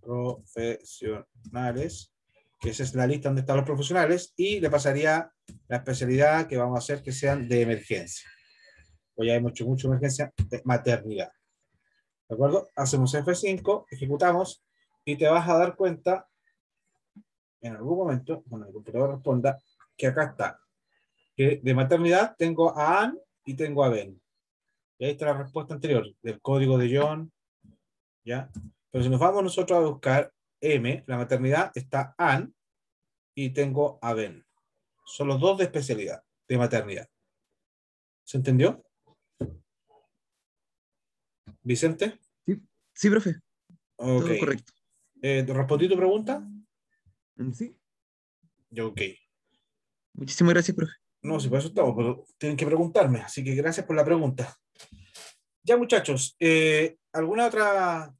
profesionales, que esa es la lista donde están los profesionales, y le pasaría la especialidad que vamos a hacer que sean de emergencia. Hoy hay mucho, mucho emergencia de maternidad. ¿De acuerdo? Hacemos F5, ejecutamos, y te vas a dar cuenta en algún momento, cuando el computador responda, que acá está. Que de maternidad tengo a Ann y tengo a Ben. Y ahí está la respuesta anterior, del código de John, ¿ya? Pero si nos vamos nosotros a buscar M, la maternidad está AN y tengo a Ben. Son los dos de especialidad, de maternidad. ¿Se entendió? ¿Vicente? Sí, sí profe. Ok. correcto. Eh, ¿Respondí tu pregunta? Mm, sí. Ok. Muchísimas gracias, profe. No, si por eso estamos, pero tienen que preguntarme, así que gracias por la pregunta. Ya, muchachos, eh, ¿alguna otra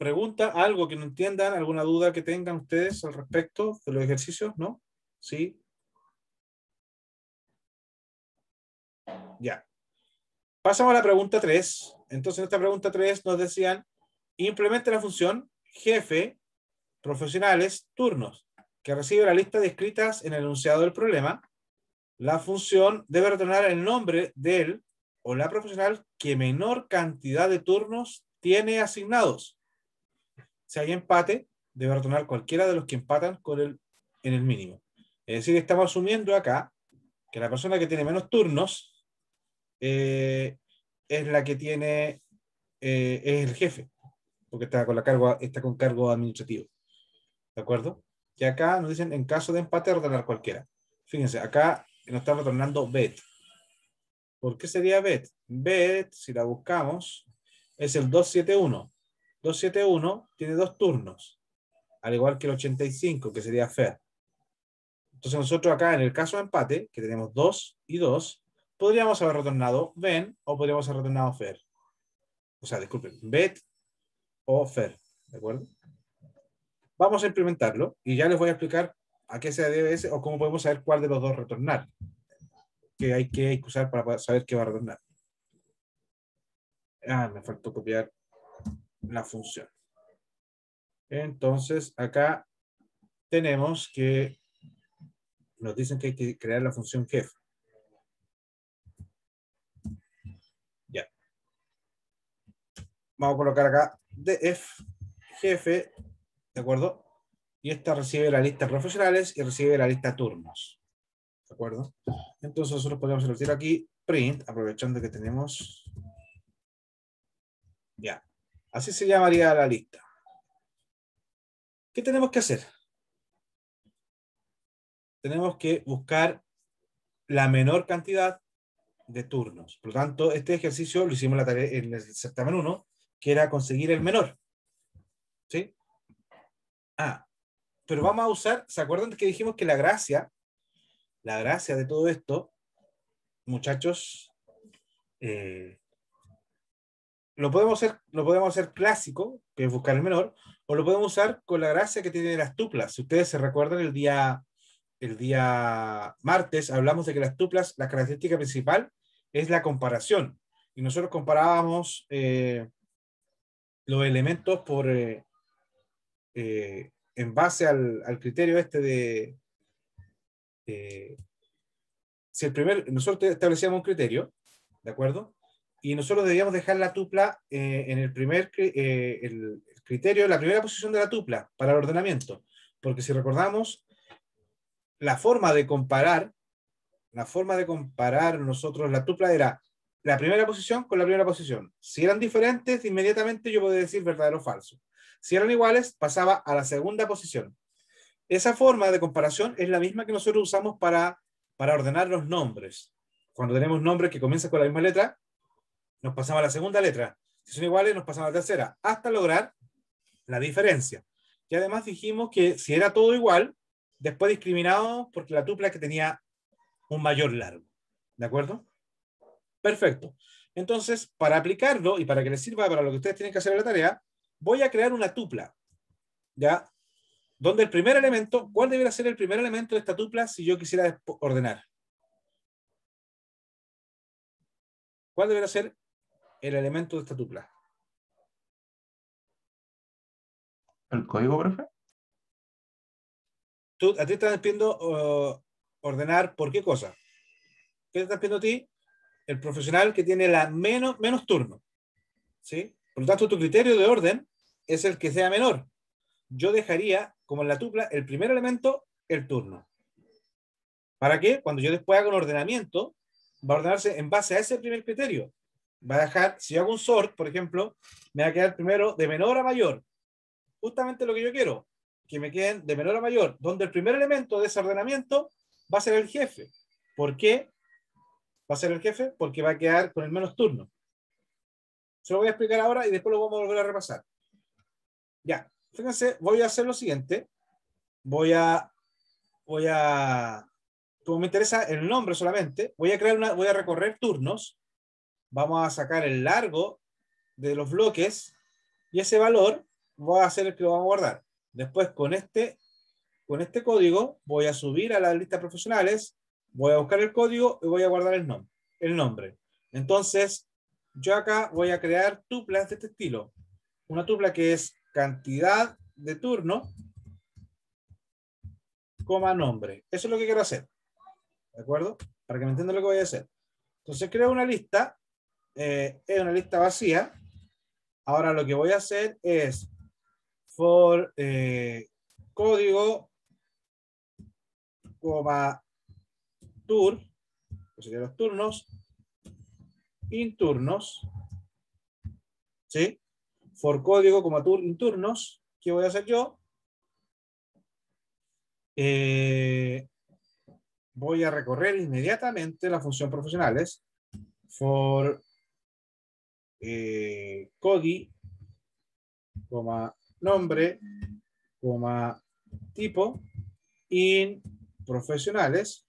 pregunta, algo que no entiendan, alguna duda que tengan ustedes al respecto de los ejercicios, ¿no? Sí. Ya. Pasamos a la pregunta 3. Entonces, en esta pregunta 3 nos decían, implemente la función jefe, profesionales, turnos, que recibe la lista de escritas en el enunciado del problema. La función debe retornar el nombre del o la profesional que menor cantidad de turnos tiene asignados si hay empate, debe retornar cualquiera de los que empatan con el, en el mínimo. Es decir, estamos asumiendo acá que la persona que tiene menos turnos eh, es la que tiene, eh, es el jefe, porque está con, la cargo, está con cargo administrativo. ¿De acuerdo? Y acá nos dicen, en caso de empate, retornar cualquiera. Fíjense, acá nos está retornando bet. ¿Por qué sería bet? Bet, si la buscamos, es el 271. 271 tiene dos turnos, al igual que el 85, que sería FER. Entonces nosotros acá en el caso de empate, que tenemos 2 y 2, podríamos haber retornado VEN o podríamos haber retornado FER. O sea, disculpen, BET o FER. ¿De acuerdo? Vamos a implementarlo y ya les voy a explicar a qué se debe ese o cómo podemos saber cuál de los dos retornar. Que hay que usar para saber qué va a retornar. Ah, me faltó copiar la función. Entonces, acá tenemos que nos dicen que hay que crear la función jefe. Ya. Vamos a colocar acá df jefe, ¿de acuerdo? Y esta recibe la lista profesionales y recibe la lista turnos. ¿De acuerdo? Entonces nosotros podemos decir aquí print, aprovechando que tenemos... Ya. Así se llamaría la lista. ¿Qué tenemos que hacer? Tenemos que buscar la menor cantidad de turnos. Por lo tanto, este ejercicio lo hicimos en el certamen 1, que era conseguir el menor. ¿Sí? Ah, pero vamos a usar, ¿se acuerdan que dijimos que la gracia, la gracia de todo esto, muchachos, eh, lo podemos hacer, lo podemos hacer clásico, que es buscar el menor, o lo podemos usar con la gracia que tienen las tuplas. Si ustedes se recuerdan el día, el día martes, hablamos de que las tuplas, la característica principal es la comparación. Y nosotros comparábamos eh, los elementos por, eh, eh, en base al, al, criterio este de... si el primer, nosotros establecíamos un criterio, ¿de acuerdo? Y nosotros debíamos dejar la tupla eh, en el primer eh, el criterio, la primera posición de la tupla para el ordenamiento. Porque si recordamos, la forma de comparar, la forma de comparar nosotros la tupla era la primera posición con la primera posición. Si eran diferentes, inmediatamente yo podía decir verdadero o falso. Si eran iguales, pasaba a la segunda posición. Esa forma de comparación es la misma que nosotros usamos para, para ordenar los nombres. Cuando tenemos nombres que comienzan con la misma letra, nos pasamos a la segunda letra. Si son iguales, nos pasamos a la tercera, hasta lograr la diferencia. Y además dijimos que si era todo igual, después discriminado porque la tupla que tenía un mayor largo. ¿De acuerdo? Perfecto. Entonces, para aplicarlo y para que les sirva para lo que ustedes tienen que hacer en la tarea, voy a crear una tupla. ¿Ya? Donde el primer elemento, ¿cuál debería ser el primer elemento de esta tupla si yo quisiera ordenar? ¿Cuál debería ser el elemento de esta tupla? ¿El código, profe? Tú, a ti te están pidiendo uh, ordenar por qué cosa. ¿Qué te están pidiendo a ti? El profesional que tiene la menos, menos turno. ¿Sí? Por lo tanto, tu criterio de orden es el que sea menor. Yo dejaría, como en la tupla, el primer elemento, el turno. ¿Para qué? Cuando yo después haga un ordenamiento, va a ordenarse en base a ese primer criterio va a dejar, si hago un sort, por ejemplo, me va a quedar primero de menor a mayor. Justamente lo que yo quiero, que me queden de menor a mayor, donde el primer elemento de ese ordenamiento va a ser el jefe. ¿Por qué va a ser el jefe? Porque va a quedar con el menos turno. Se lo voy a explicar ahora y después lo vamos a volver a repasar. Ya, fíjense, voy a hacer lo siguiente. Voy a, voy a, como me interesa el nombre solamente, voy a crear una, voy a recorrer turnos vamos a sacar el largo de los bloques y ese valor va a ser el que lo vamos a guardar. Después con este, con este código voy a subir a la lista profesionales, voy a buscar el código y voy a guardar el, nombre el nombre. Entonces, yo acá voy a crear tuplas de este estilo. Una tupla que es cantidad de turno, coma nombre. Eso es lo que quiero hacer. ¿De acuerdo? Para que me entiendan lo que voy a hacer. Entonces creo una lista eh, es una lista vacía. Ahora lo que voy a hacer es for eh, código coma tour, que serían los turnos, in turnos, ¿sí? For código como tour in turnos, ¿qué voy a hacer yo? Eh, voy a recorrer inmediatamente la función profesionales for eh, coma, nombre, coma, tipo, in profesionales,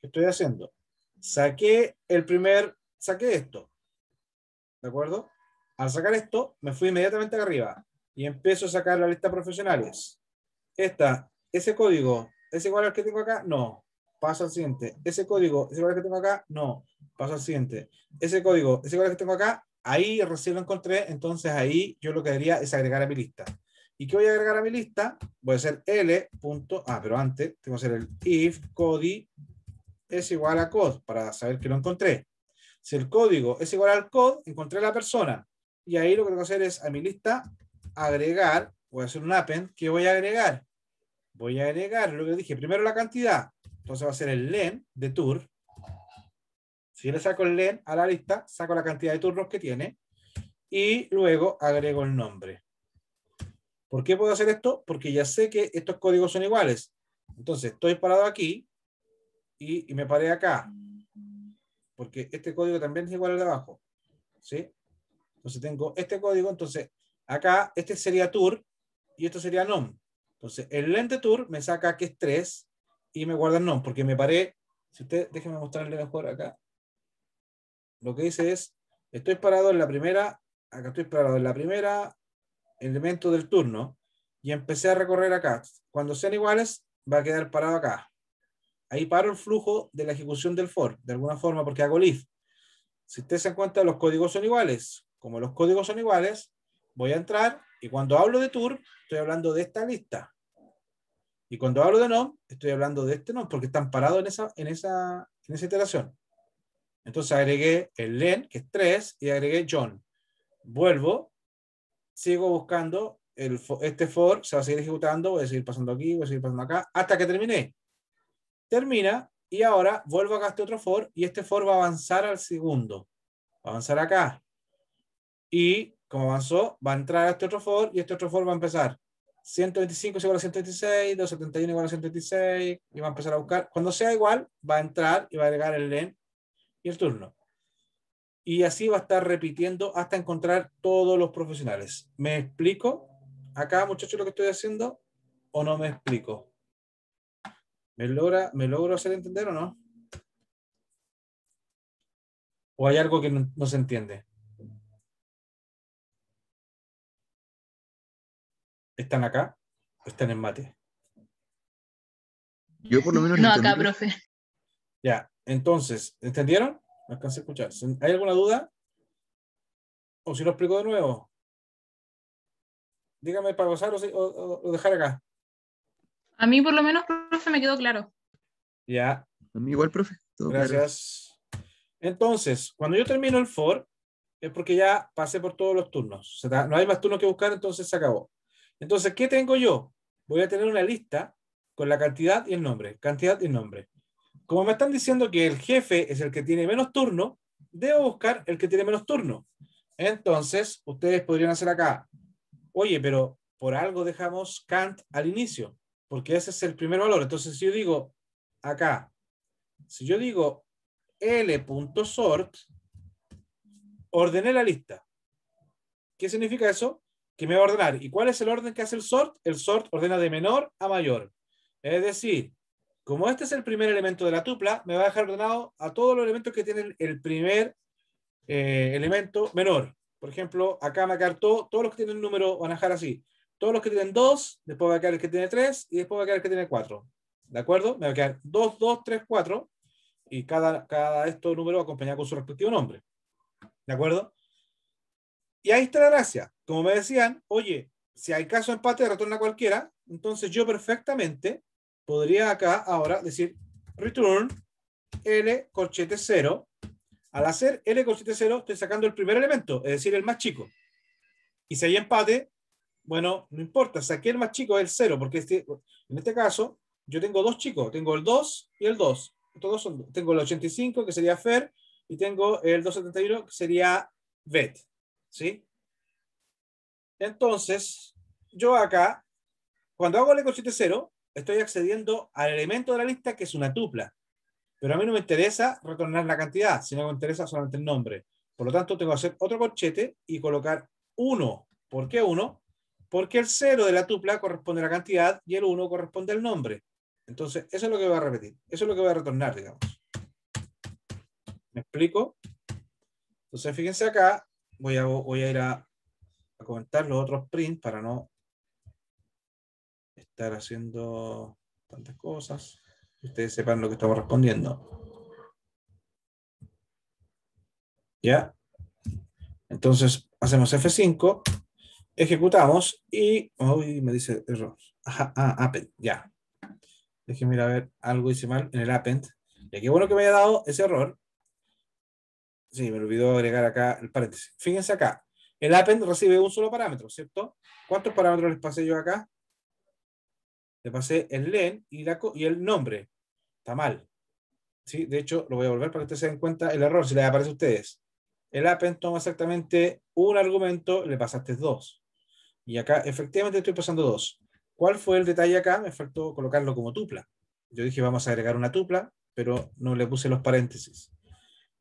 ¿Qué estoy haciendo? Saqué el primer, saqué esto, ¿de acuerdo? Al sacar esto, me fui inmediatamente arriba y empiezo a sacar la lista profesionales. Esta, ese código, ¿es igual al que tengo acá? No. Paso al siguiente. Ese código, ¿es igual al que tengo acá? No. Paso al siguiente. Ese código, ¿es igual al que tengo acá? Ahí recién lo encontré, entonces ahí yo lo que haría es agregar a mi lista. ¿Y qué voy a agregar a mi lista? Voy a hacer L. ah, pero antes tengo que hacer el if codi es igual a code para saber que lo encontré. Si el código es igual al code, encontré la persona. Y ahí lo que tengo que hacer es a mi lista agregar, voy a hacer un append, ¿qué voy a agregar? Voy a agregar lo que dije, primero la cantidad. Entonces va a ser el len de tour. Si yo le saco el len a la lista, saco la cantidad de turnos que tiene y luego agrego el nombre. ¿Por qué puedo hacer esto? Porque ya sé que estos códigos son iguales. Entonces estoy parado aquí y, y me paré acá. Porque este código también es igual al de abajo. ¿Sí? Entonces tengo este código, entonces acá este sería tour y esto sería nom. Entonces el lente tour me saca que es 3 y me guarda el nom, porque me paré, si usted, déjeme mostrarle mejor acá. Lo que dice es, estoy parado en la primera, acá estoy parado en la primera elemento del turno y empecé a recorrer acá. Cuando sean iguales, va a quedar parado acá. Ahí paro el flujo de la ejecución del for, de alguna forma, porque hago leaf. Si usted se cuenta, los códigos son iguales. Como los códigos son iguales, voy a entrar y cuando hablo de tour, estoy hablando de esta lista. Y cuando hablo de nom, estoy hablando de este nom, porque están parados en esa, en esa, en esa iteración. Entonces agregué el len, que es 3, y agregué John. Vuelvo, sigo buscando el, este for, se va a seguir ejecutando, voy a seguir pasando aquí, voy a seguir pasando acá, hasta que termine. Termina, y ahora vuelvo acá a este otro for, y este for va a avanzar al segundo. Va a avanzar acá. Y como avanzó, va a entrar a este otro for, y este otro for va a empezar. 125 es igual a 126, 271 igual a 126, y va a empezar a buscar. Cuando sea igual, va a entrar y va a agregar el len y el turno. Y así va a estar repitiendo hasta encontrar todos los profesionales. ¿Me explico acá, muchachos, lo que estoy haciendo? ¿O no me explico? ¿Me, logra, ¿Me logro hacer entender o no? ¿O hay algo que no, se entiende? ¿Están acá? ¿O están en mate? Yo por lo menos... No, acá, profe. Ya, entonces, ¿entendieron? No alcancé a escuchar. ¿Hay alguna duda? ¿O si lo explico de nuevo? Dígame para gozar o, dejar acá. A mí por lo menos, profe, me quedó claro. Ya. A mí igual, profe. Gracias. Entonces, cuando yo termino el for, es porque ya pasé por todos los turnos. no hay más turnos que buscar, entonces se acabó. Entonces, ¿qué tengo yo? Voy a tener una lista con la cantidad y el nombre. Cantidad y nombre como me están diciendo que el jefe es el que tiene menos turno, debo buscar el que tiene menos turno. Entonces, ustedes podrían hacer acá, oye, pero por algo dejamos Kant al inicio, porque ese es el primer valor. Entonces, si yo digo acá, si yo digo L.sort, ordené la lista. ¿Qué significa eso? Que me va a ordenar. ¿Y cuál es el orden que hace el sort? El sort ordena de menor a mayor. Es decir, como este es el primer elemento de la tupla, me va a dejar ordenado a todos los elementos que tienen el primer eh, elemento menor. Por ejemplo, acá me va a quedar todo, todos los que tienen un número van a dejar así. Todos los que tienen 2, después va a quedar el que tiene 3 y después va a quedar el que tiene 4. ¿De acuerdo? Me va a quedar 2, 2, 3, 4 y cada, cada estos números acompañado con su respectivo nombre. ¿De acuerdo? Y ahí está la gracia. Como me decían, oye, si hay caso de empate, retorna cualquiera. Entonces yo perfectamente podría acá ahora decir return L corchete 0. Al hacer L corchete 0, estoy sacando el primer elemento, es decir, el más chico. Y si hay empate, bueno, no importa, saqué el más chico, el 0, porque este, en este caso yo tengo dos chicos, tengo el 2 y el 2. Estos son, tengo el 85, que sería Fer, y tengo el 271, que sería VET. ¿Sí? Entonces, yo acá, cuando hago el corchete 0, estoy accediendo al elemento de la lista que es una tupla. Pero a mí no me interesa retornar la cantidad, sino que me interesa solamente el nombre. Por lo tanto, tengo que hacer otro corchete y colocar 1. ¿Por qué 1? Porque el 0 de la tupla corresponde a la cantidad y el 1 corresponde al nombre. Entonces, eso es lo que voy a repetir. Eso es lo que voy a retornar, digamos. ¿Me explico? Entonces, fíjense acá, voy a, voy a ir a, comentar los otros prints para no estar haciendo tantas cosas. Ustedes sepan lo que estamos respondiendo. ¿Ya? Entonces, hacemos F5, ejecutamos y... Uy, me dice error. Ajá, ah, append, ya. Déjenme ir a ver, algo hice mal en el append. Y qué bueno que me haya dado ese error. Sí, me olvidó agregar acá el paréntesis. Fíjense acá. El append recibe un solo parámetro, ¿cierto? ¿Cuántos parámetros les pasé yo acá? Le pasé el len y, el nombre. Está mal. ¿Sí? De hecho, lo voy a volver para que ustedes se den cuenta el error, si les aparece a ustedes. El append toma exactamente un argumento, le pasaste dos. Y acá efectivamente estoy pasando dos. ¿Cuál fue el detalle acá? Me faltó colocarlo como tupla. Yo dije vamos a agregar una tupla, pero no le puse los paréntesis.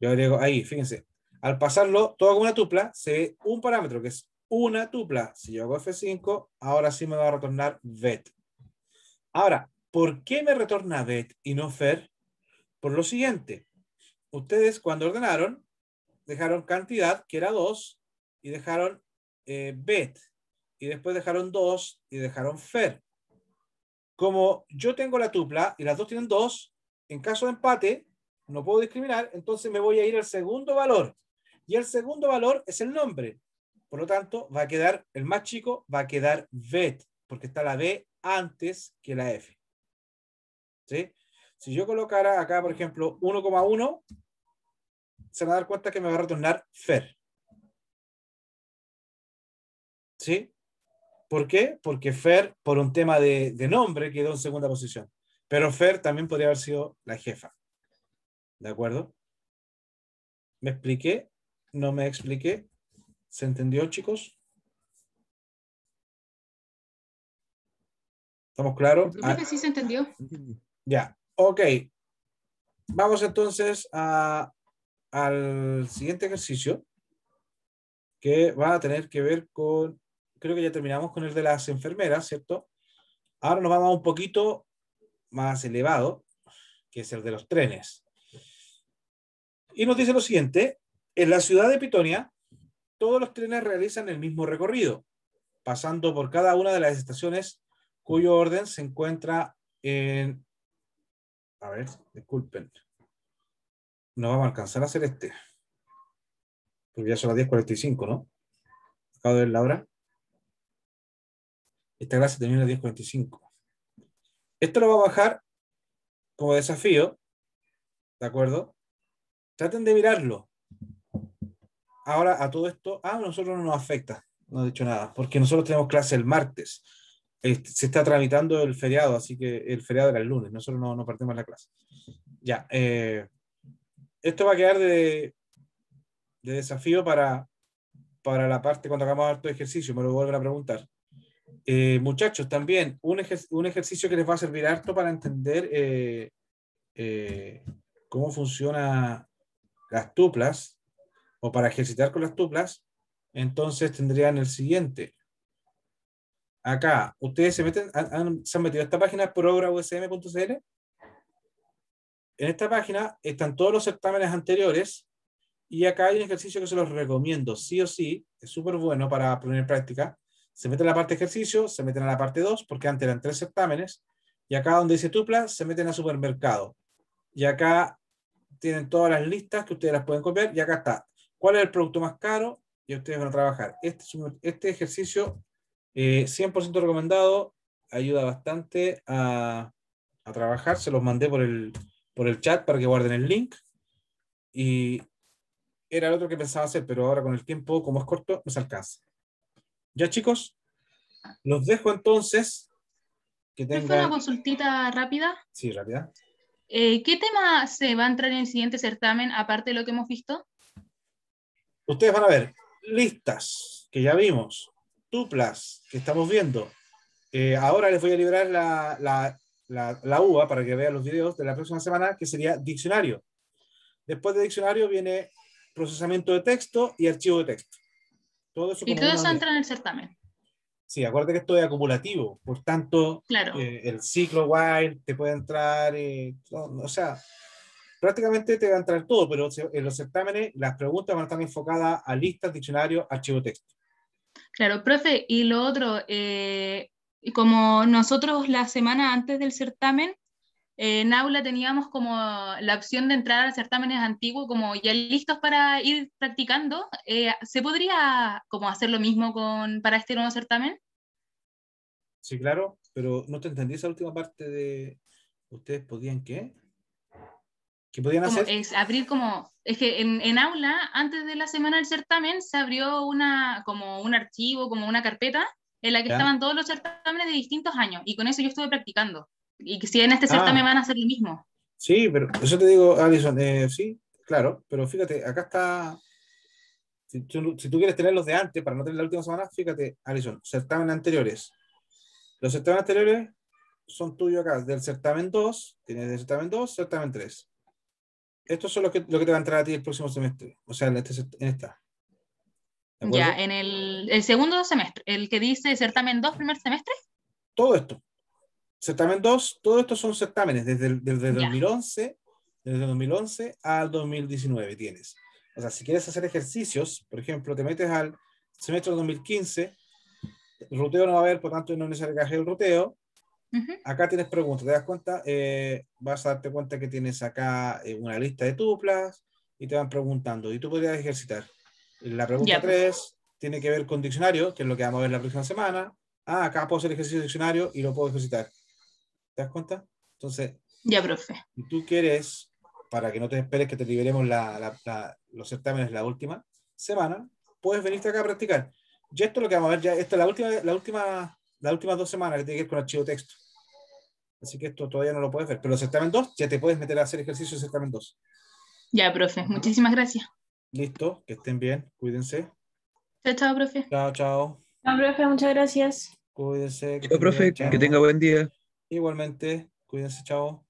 Yo agrego ahí, fíjense. Al pasarlo todo como una tupla, se ve un parámetro que es una tupla. Si yo hago F5, ahora sí me va a retornar vet. Ahora, ¿por qué me retorna vet y no fer? Por lo siguiente. Ustedes cuando ordenaron, dejaron cantidad, que era 2, y dejaron eh, bet, y después dejaron 2 y dejaron fer. Como yo tengo la tupla y las dos tienen 2, en caso de empate, no puedo discriminar, entonces me voy a ir al segundo valor. Y el segundo valor es el nombre. Por lo tanto, va a quedar, el más chico va a quedar vet, porque está la B antes que la F. ¿Sí? Si yo colocara acá, por ejemplo, 1,1, se van a dar cuenta que me va a retornar FER. ¿Sí? ¿Por qué? Porque FER, por un tema de, nombre, quedó en segunda posición. Pero FER también podría haber sido la jefa. ¿De acuerdo? ¿Me expliqué? ¿No me expliqué? ¿Se entendió, chicos? ¿Estamos claros? Creo que sí se entendió. Ya, ok. Vamos entonces a al siguiente ejercicio, que va a tener que ver con, creo que ya terminamos con el de las enfermeras, ¿cierto? Ahora nos vamos a un poquito más elevado, que es el de los trenes. Y nos dice lo siguiente, en la ciudad de Pitonia, todos los trenes realizan el mismo recorrido, pasando por cada una de las estaciones cuyo orden se encuentra en... A ver, disculpen no vamos a alcanzar a hacer este. Porque ya son las 10.45, ¿no? Acabo de ver la hora. Esta clase termina las 10.45. Esto lo va a bajar como desafío. ¿De acuerdo? Traten de mirarlo. Ahora, a todo esto, ah, a nosotros no nos afecta. No he dicho nada. Porque nosotros tenemos clase el martes. Este, se está tramitando el feriado, así que el feriado era el lunes. Nosotros no, no partimos la clase. Ya. Eh, esto va a quedar de, desafío para, para la parte cuando hagamos harto ejercicio, me lo vuelven a preguntar. Eh, muchachos, también un, ejercicio que les va a servir harto para entender eh, eh, cómo funcionan las tuplas o para ejercitar con las tuplas, entonces tendrían el siguiente. Acá, ustedes se meten, se han metido a esta página programusm.cl en esta página están todos los certámenes anteriores y acá hay un ejercicio que se los recomiendo, sí o sí, es súper bueno para poner en práctica. Se meten a la parte ejercicio, se meten a la parte 2, porque antes eran tres certámenes, y acá donde dice tupla, se meten a supermercado. Y acá tienen todas las listas que ustedes las pueden copiar, y acá está, ¿cuál es el producto más caro? Y ustedes van a trabajar. Este, este ejercicio, 100% eh, recomendado, ayuda bastante a, a trabajar, se los mandé por el, por el chat para que guarden el link. Y era el otro que pensaba hacer, pero ahora con el tiempo, como es corto, no se alcanza. Ya chicos, los dejo entonces. Que tengan... una consultita rápida? Sí, rápida. Eh, ¿Qué tema se va a entrar en el siguiente certamen, aparte de lo que hemos visto? Ustedes van a ver listas que ya vimos, tuplas que estamos viendo. Eh, ahora les voy a liberar la, la la, la UA para que vean los videos de la próxima semana, que sería diccionario. Después de diccionario viene procesamiento de texto y archivo de texto. Todo eso y todo eso entra en el certamen. Sí, acuérdate que esto es acumulativo, por tanto, claro. Eh, el ciclo while te puede entrar, eh, o sea, prácticamente te va a entrar todo, pero en los certámenes las preguntas van a estar enfocadas a listas, diccionarios, archivo texto. Claro, profe, y lo otro, eh, como nosotros la semana antes del certamen, eh, en aula teníamos como la opción de entrar a certámenes antiguos, como ya listos para ir practicando. Eh, ¿Se podría como hacer lo mismo con, para este nuevo certamen? Sí, claro, pero no te entendí esa última parte de ustedes podían qué? ¿Qué podían hacer? Es abrir como, es que en, en, aula, antes de la semana del certamen, se abrió una, como un archivo, como una carpeta, en la que estaban todos los certámenes de distintos años, y con eso yo estuve practicando. Y que si en este certamen ah. van a hacer lo mismo. Sí, pero eso te digo, Alison, eh, sí, claro, pero fíjate, acá está, si tú, si tú, quieres tener los de antes, para no tener la última semana, fíjate, Alison, certamen anteriores. Los certámenes anteriores son tuyos acá, del certamen 2, tienes del certamen 2, certamen 3 estos son los que, lo que te va a entrar a ti el próximo semestre, o sea, en, este, en esta. Ya, en el, el, segundo semestre, el que dice certamen 2, primer semestre. Todo esto. Certamen 2, todo esto son certámenes desde, el, desde 2011, desde 2011 al 2019 tienes. O sea, si quieres hacer ejercicios, por ejemplo, te metes al semestre de 2015, el ruteo no va a haber, por tanto no es necesario que el ruteo, Acá tienes preguntas, ¿te das cuenta? Eh, vas a darte cuenta que tienes acá eh, una lista de tuplas y te van preguntando y tú podrías ejercitar. La pregunta 3 tiene que ver con diccionario, que es lo que vamos a ver la próxima semana. Ah, acá puedo hacer ejercicio de diccionario y lo puedo ejercitar. ¿Te das cuenta? Entonces, ya, profe. Si tú quieres, para que no te esperes que te liberemos la, la, los certámenes la última semana, puedes venirte acá a practicar. Ya esto es lo que vamos a ver, ya esta es la última, la última, las últimas dos semanas que tiene que ver con archivo texto. Así que esto todavía no lo puedes ver. Pero certamen 2, ya te puedes meter a hacer ejercicio de certamen 2. Ya, profe. Muchísimas gracias. Listo, que estén bien. Cuídense. Chao, chao, profe. Chao, chao. Chao, profe. Muchas gracias. Cuídense. Chao, profe. Que tenga buen día. Igualmente. Cuídense. Chao.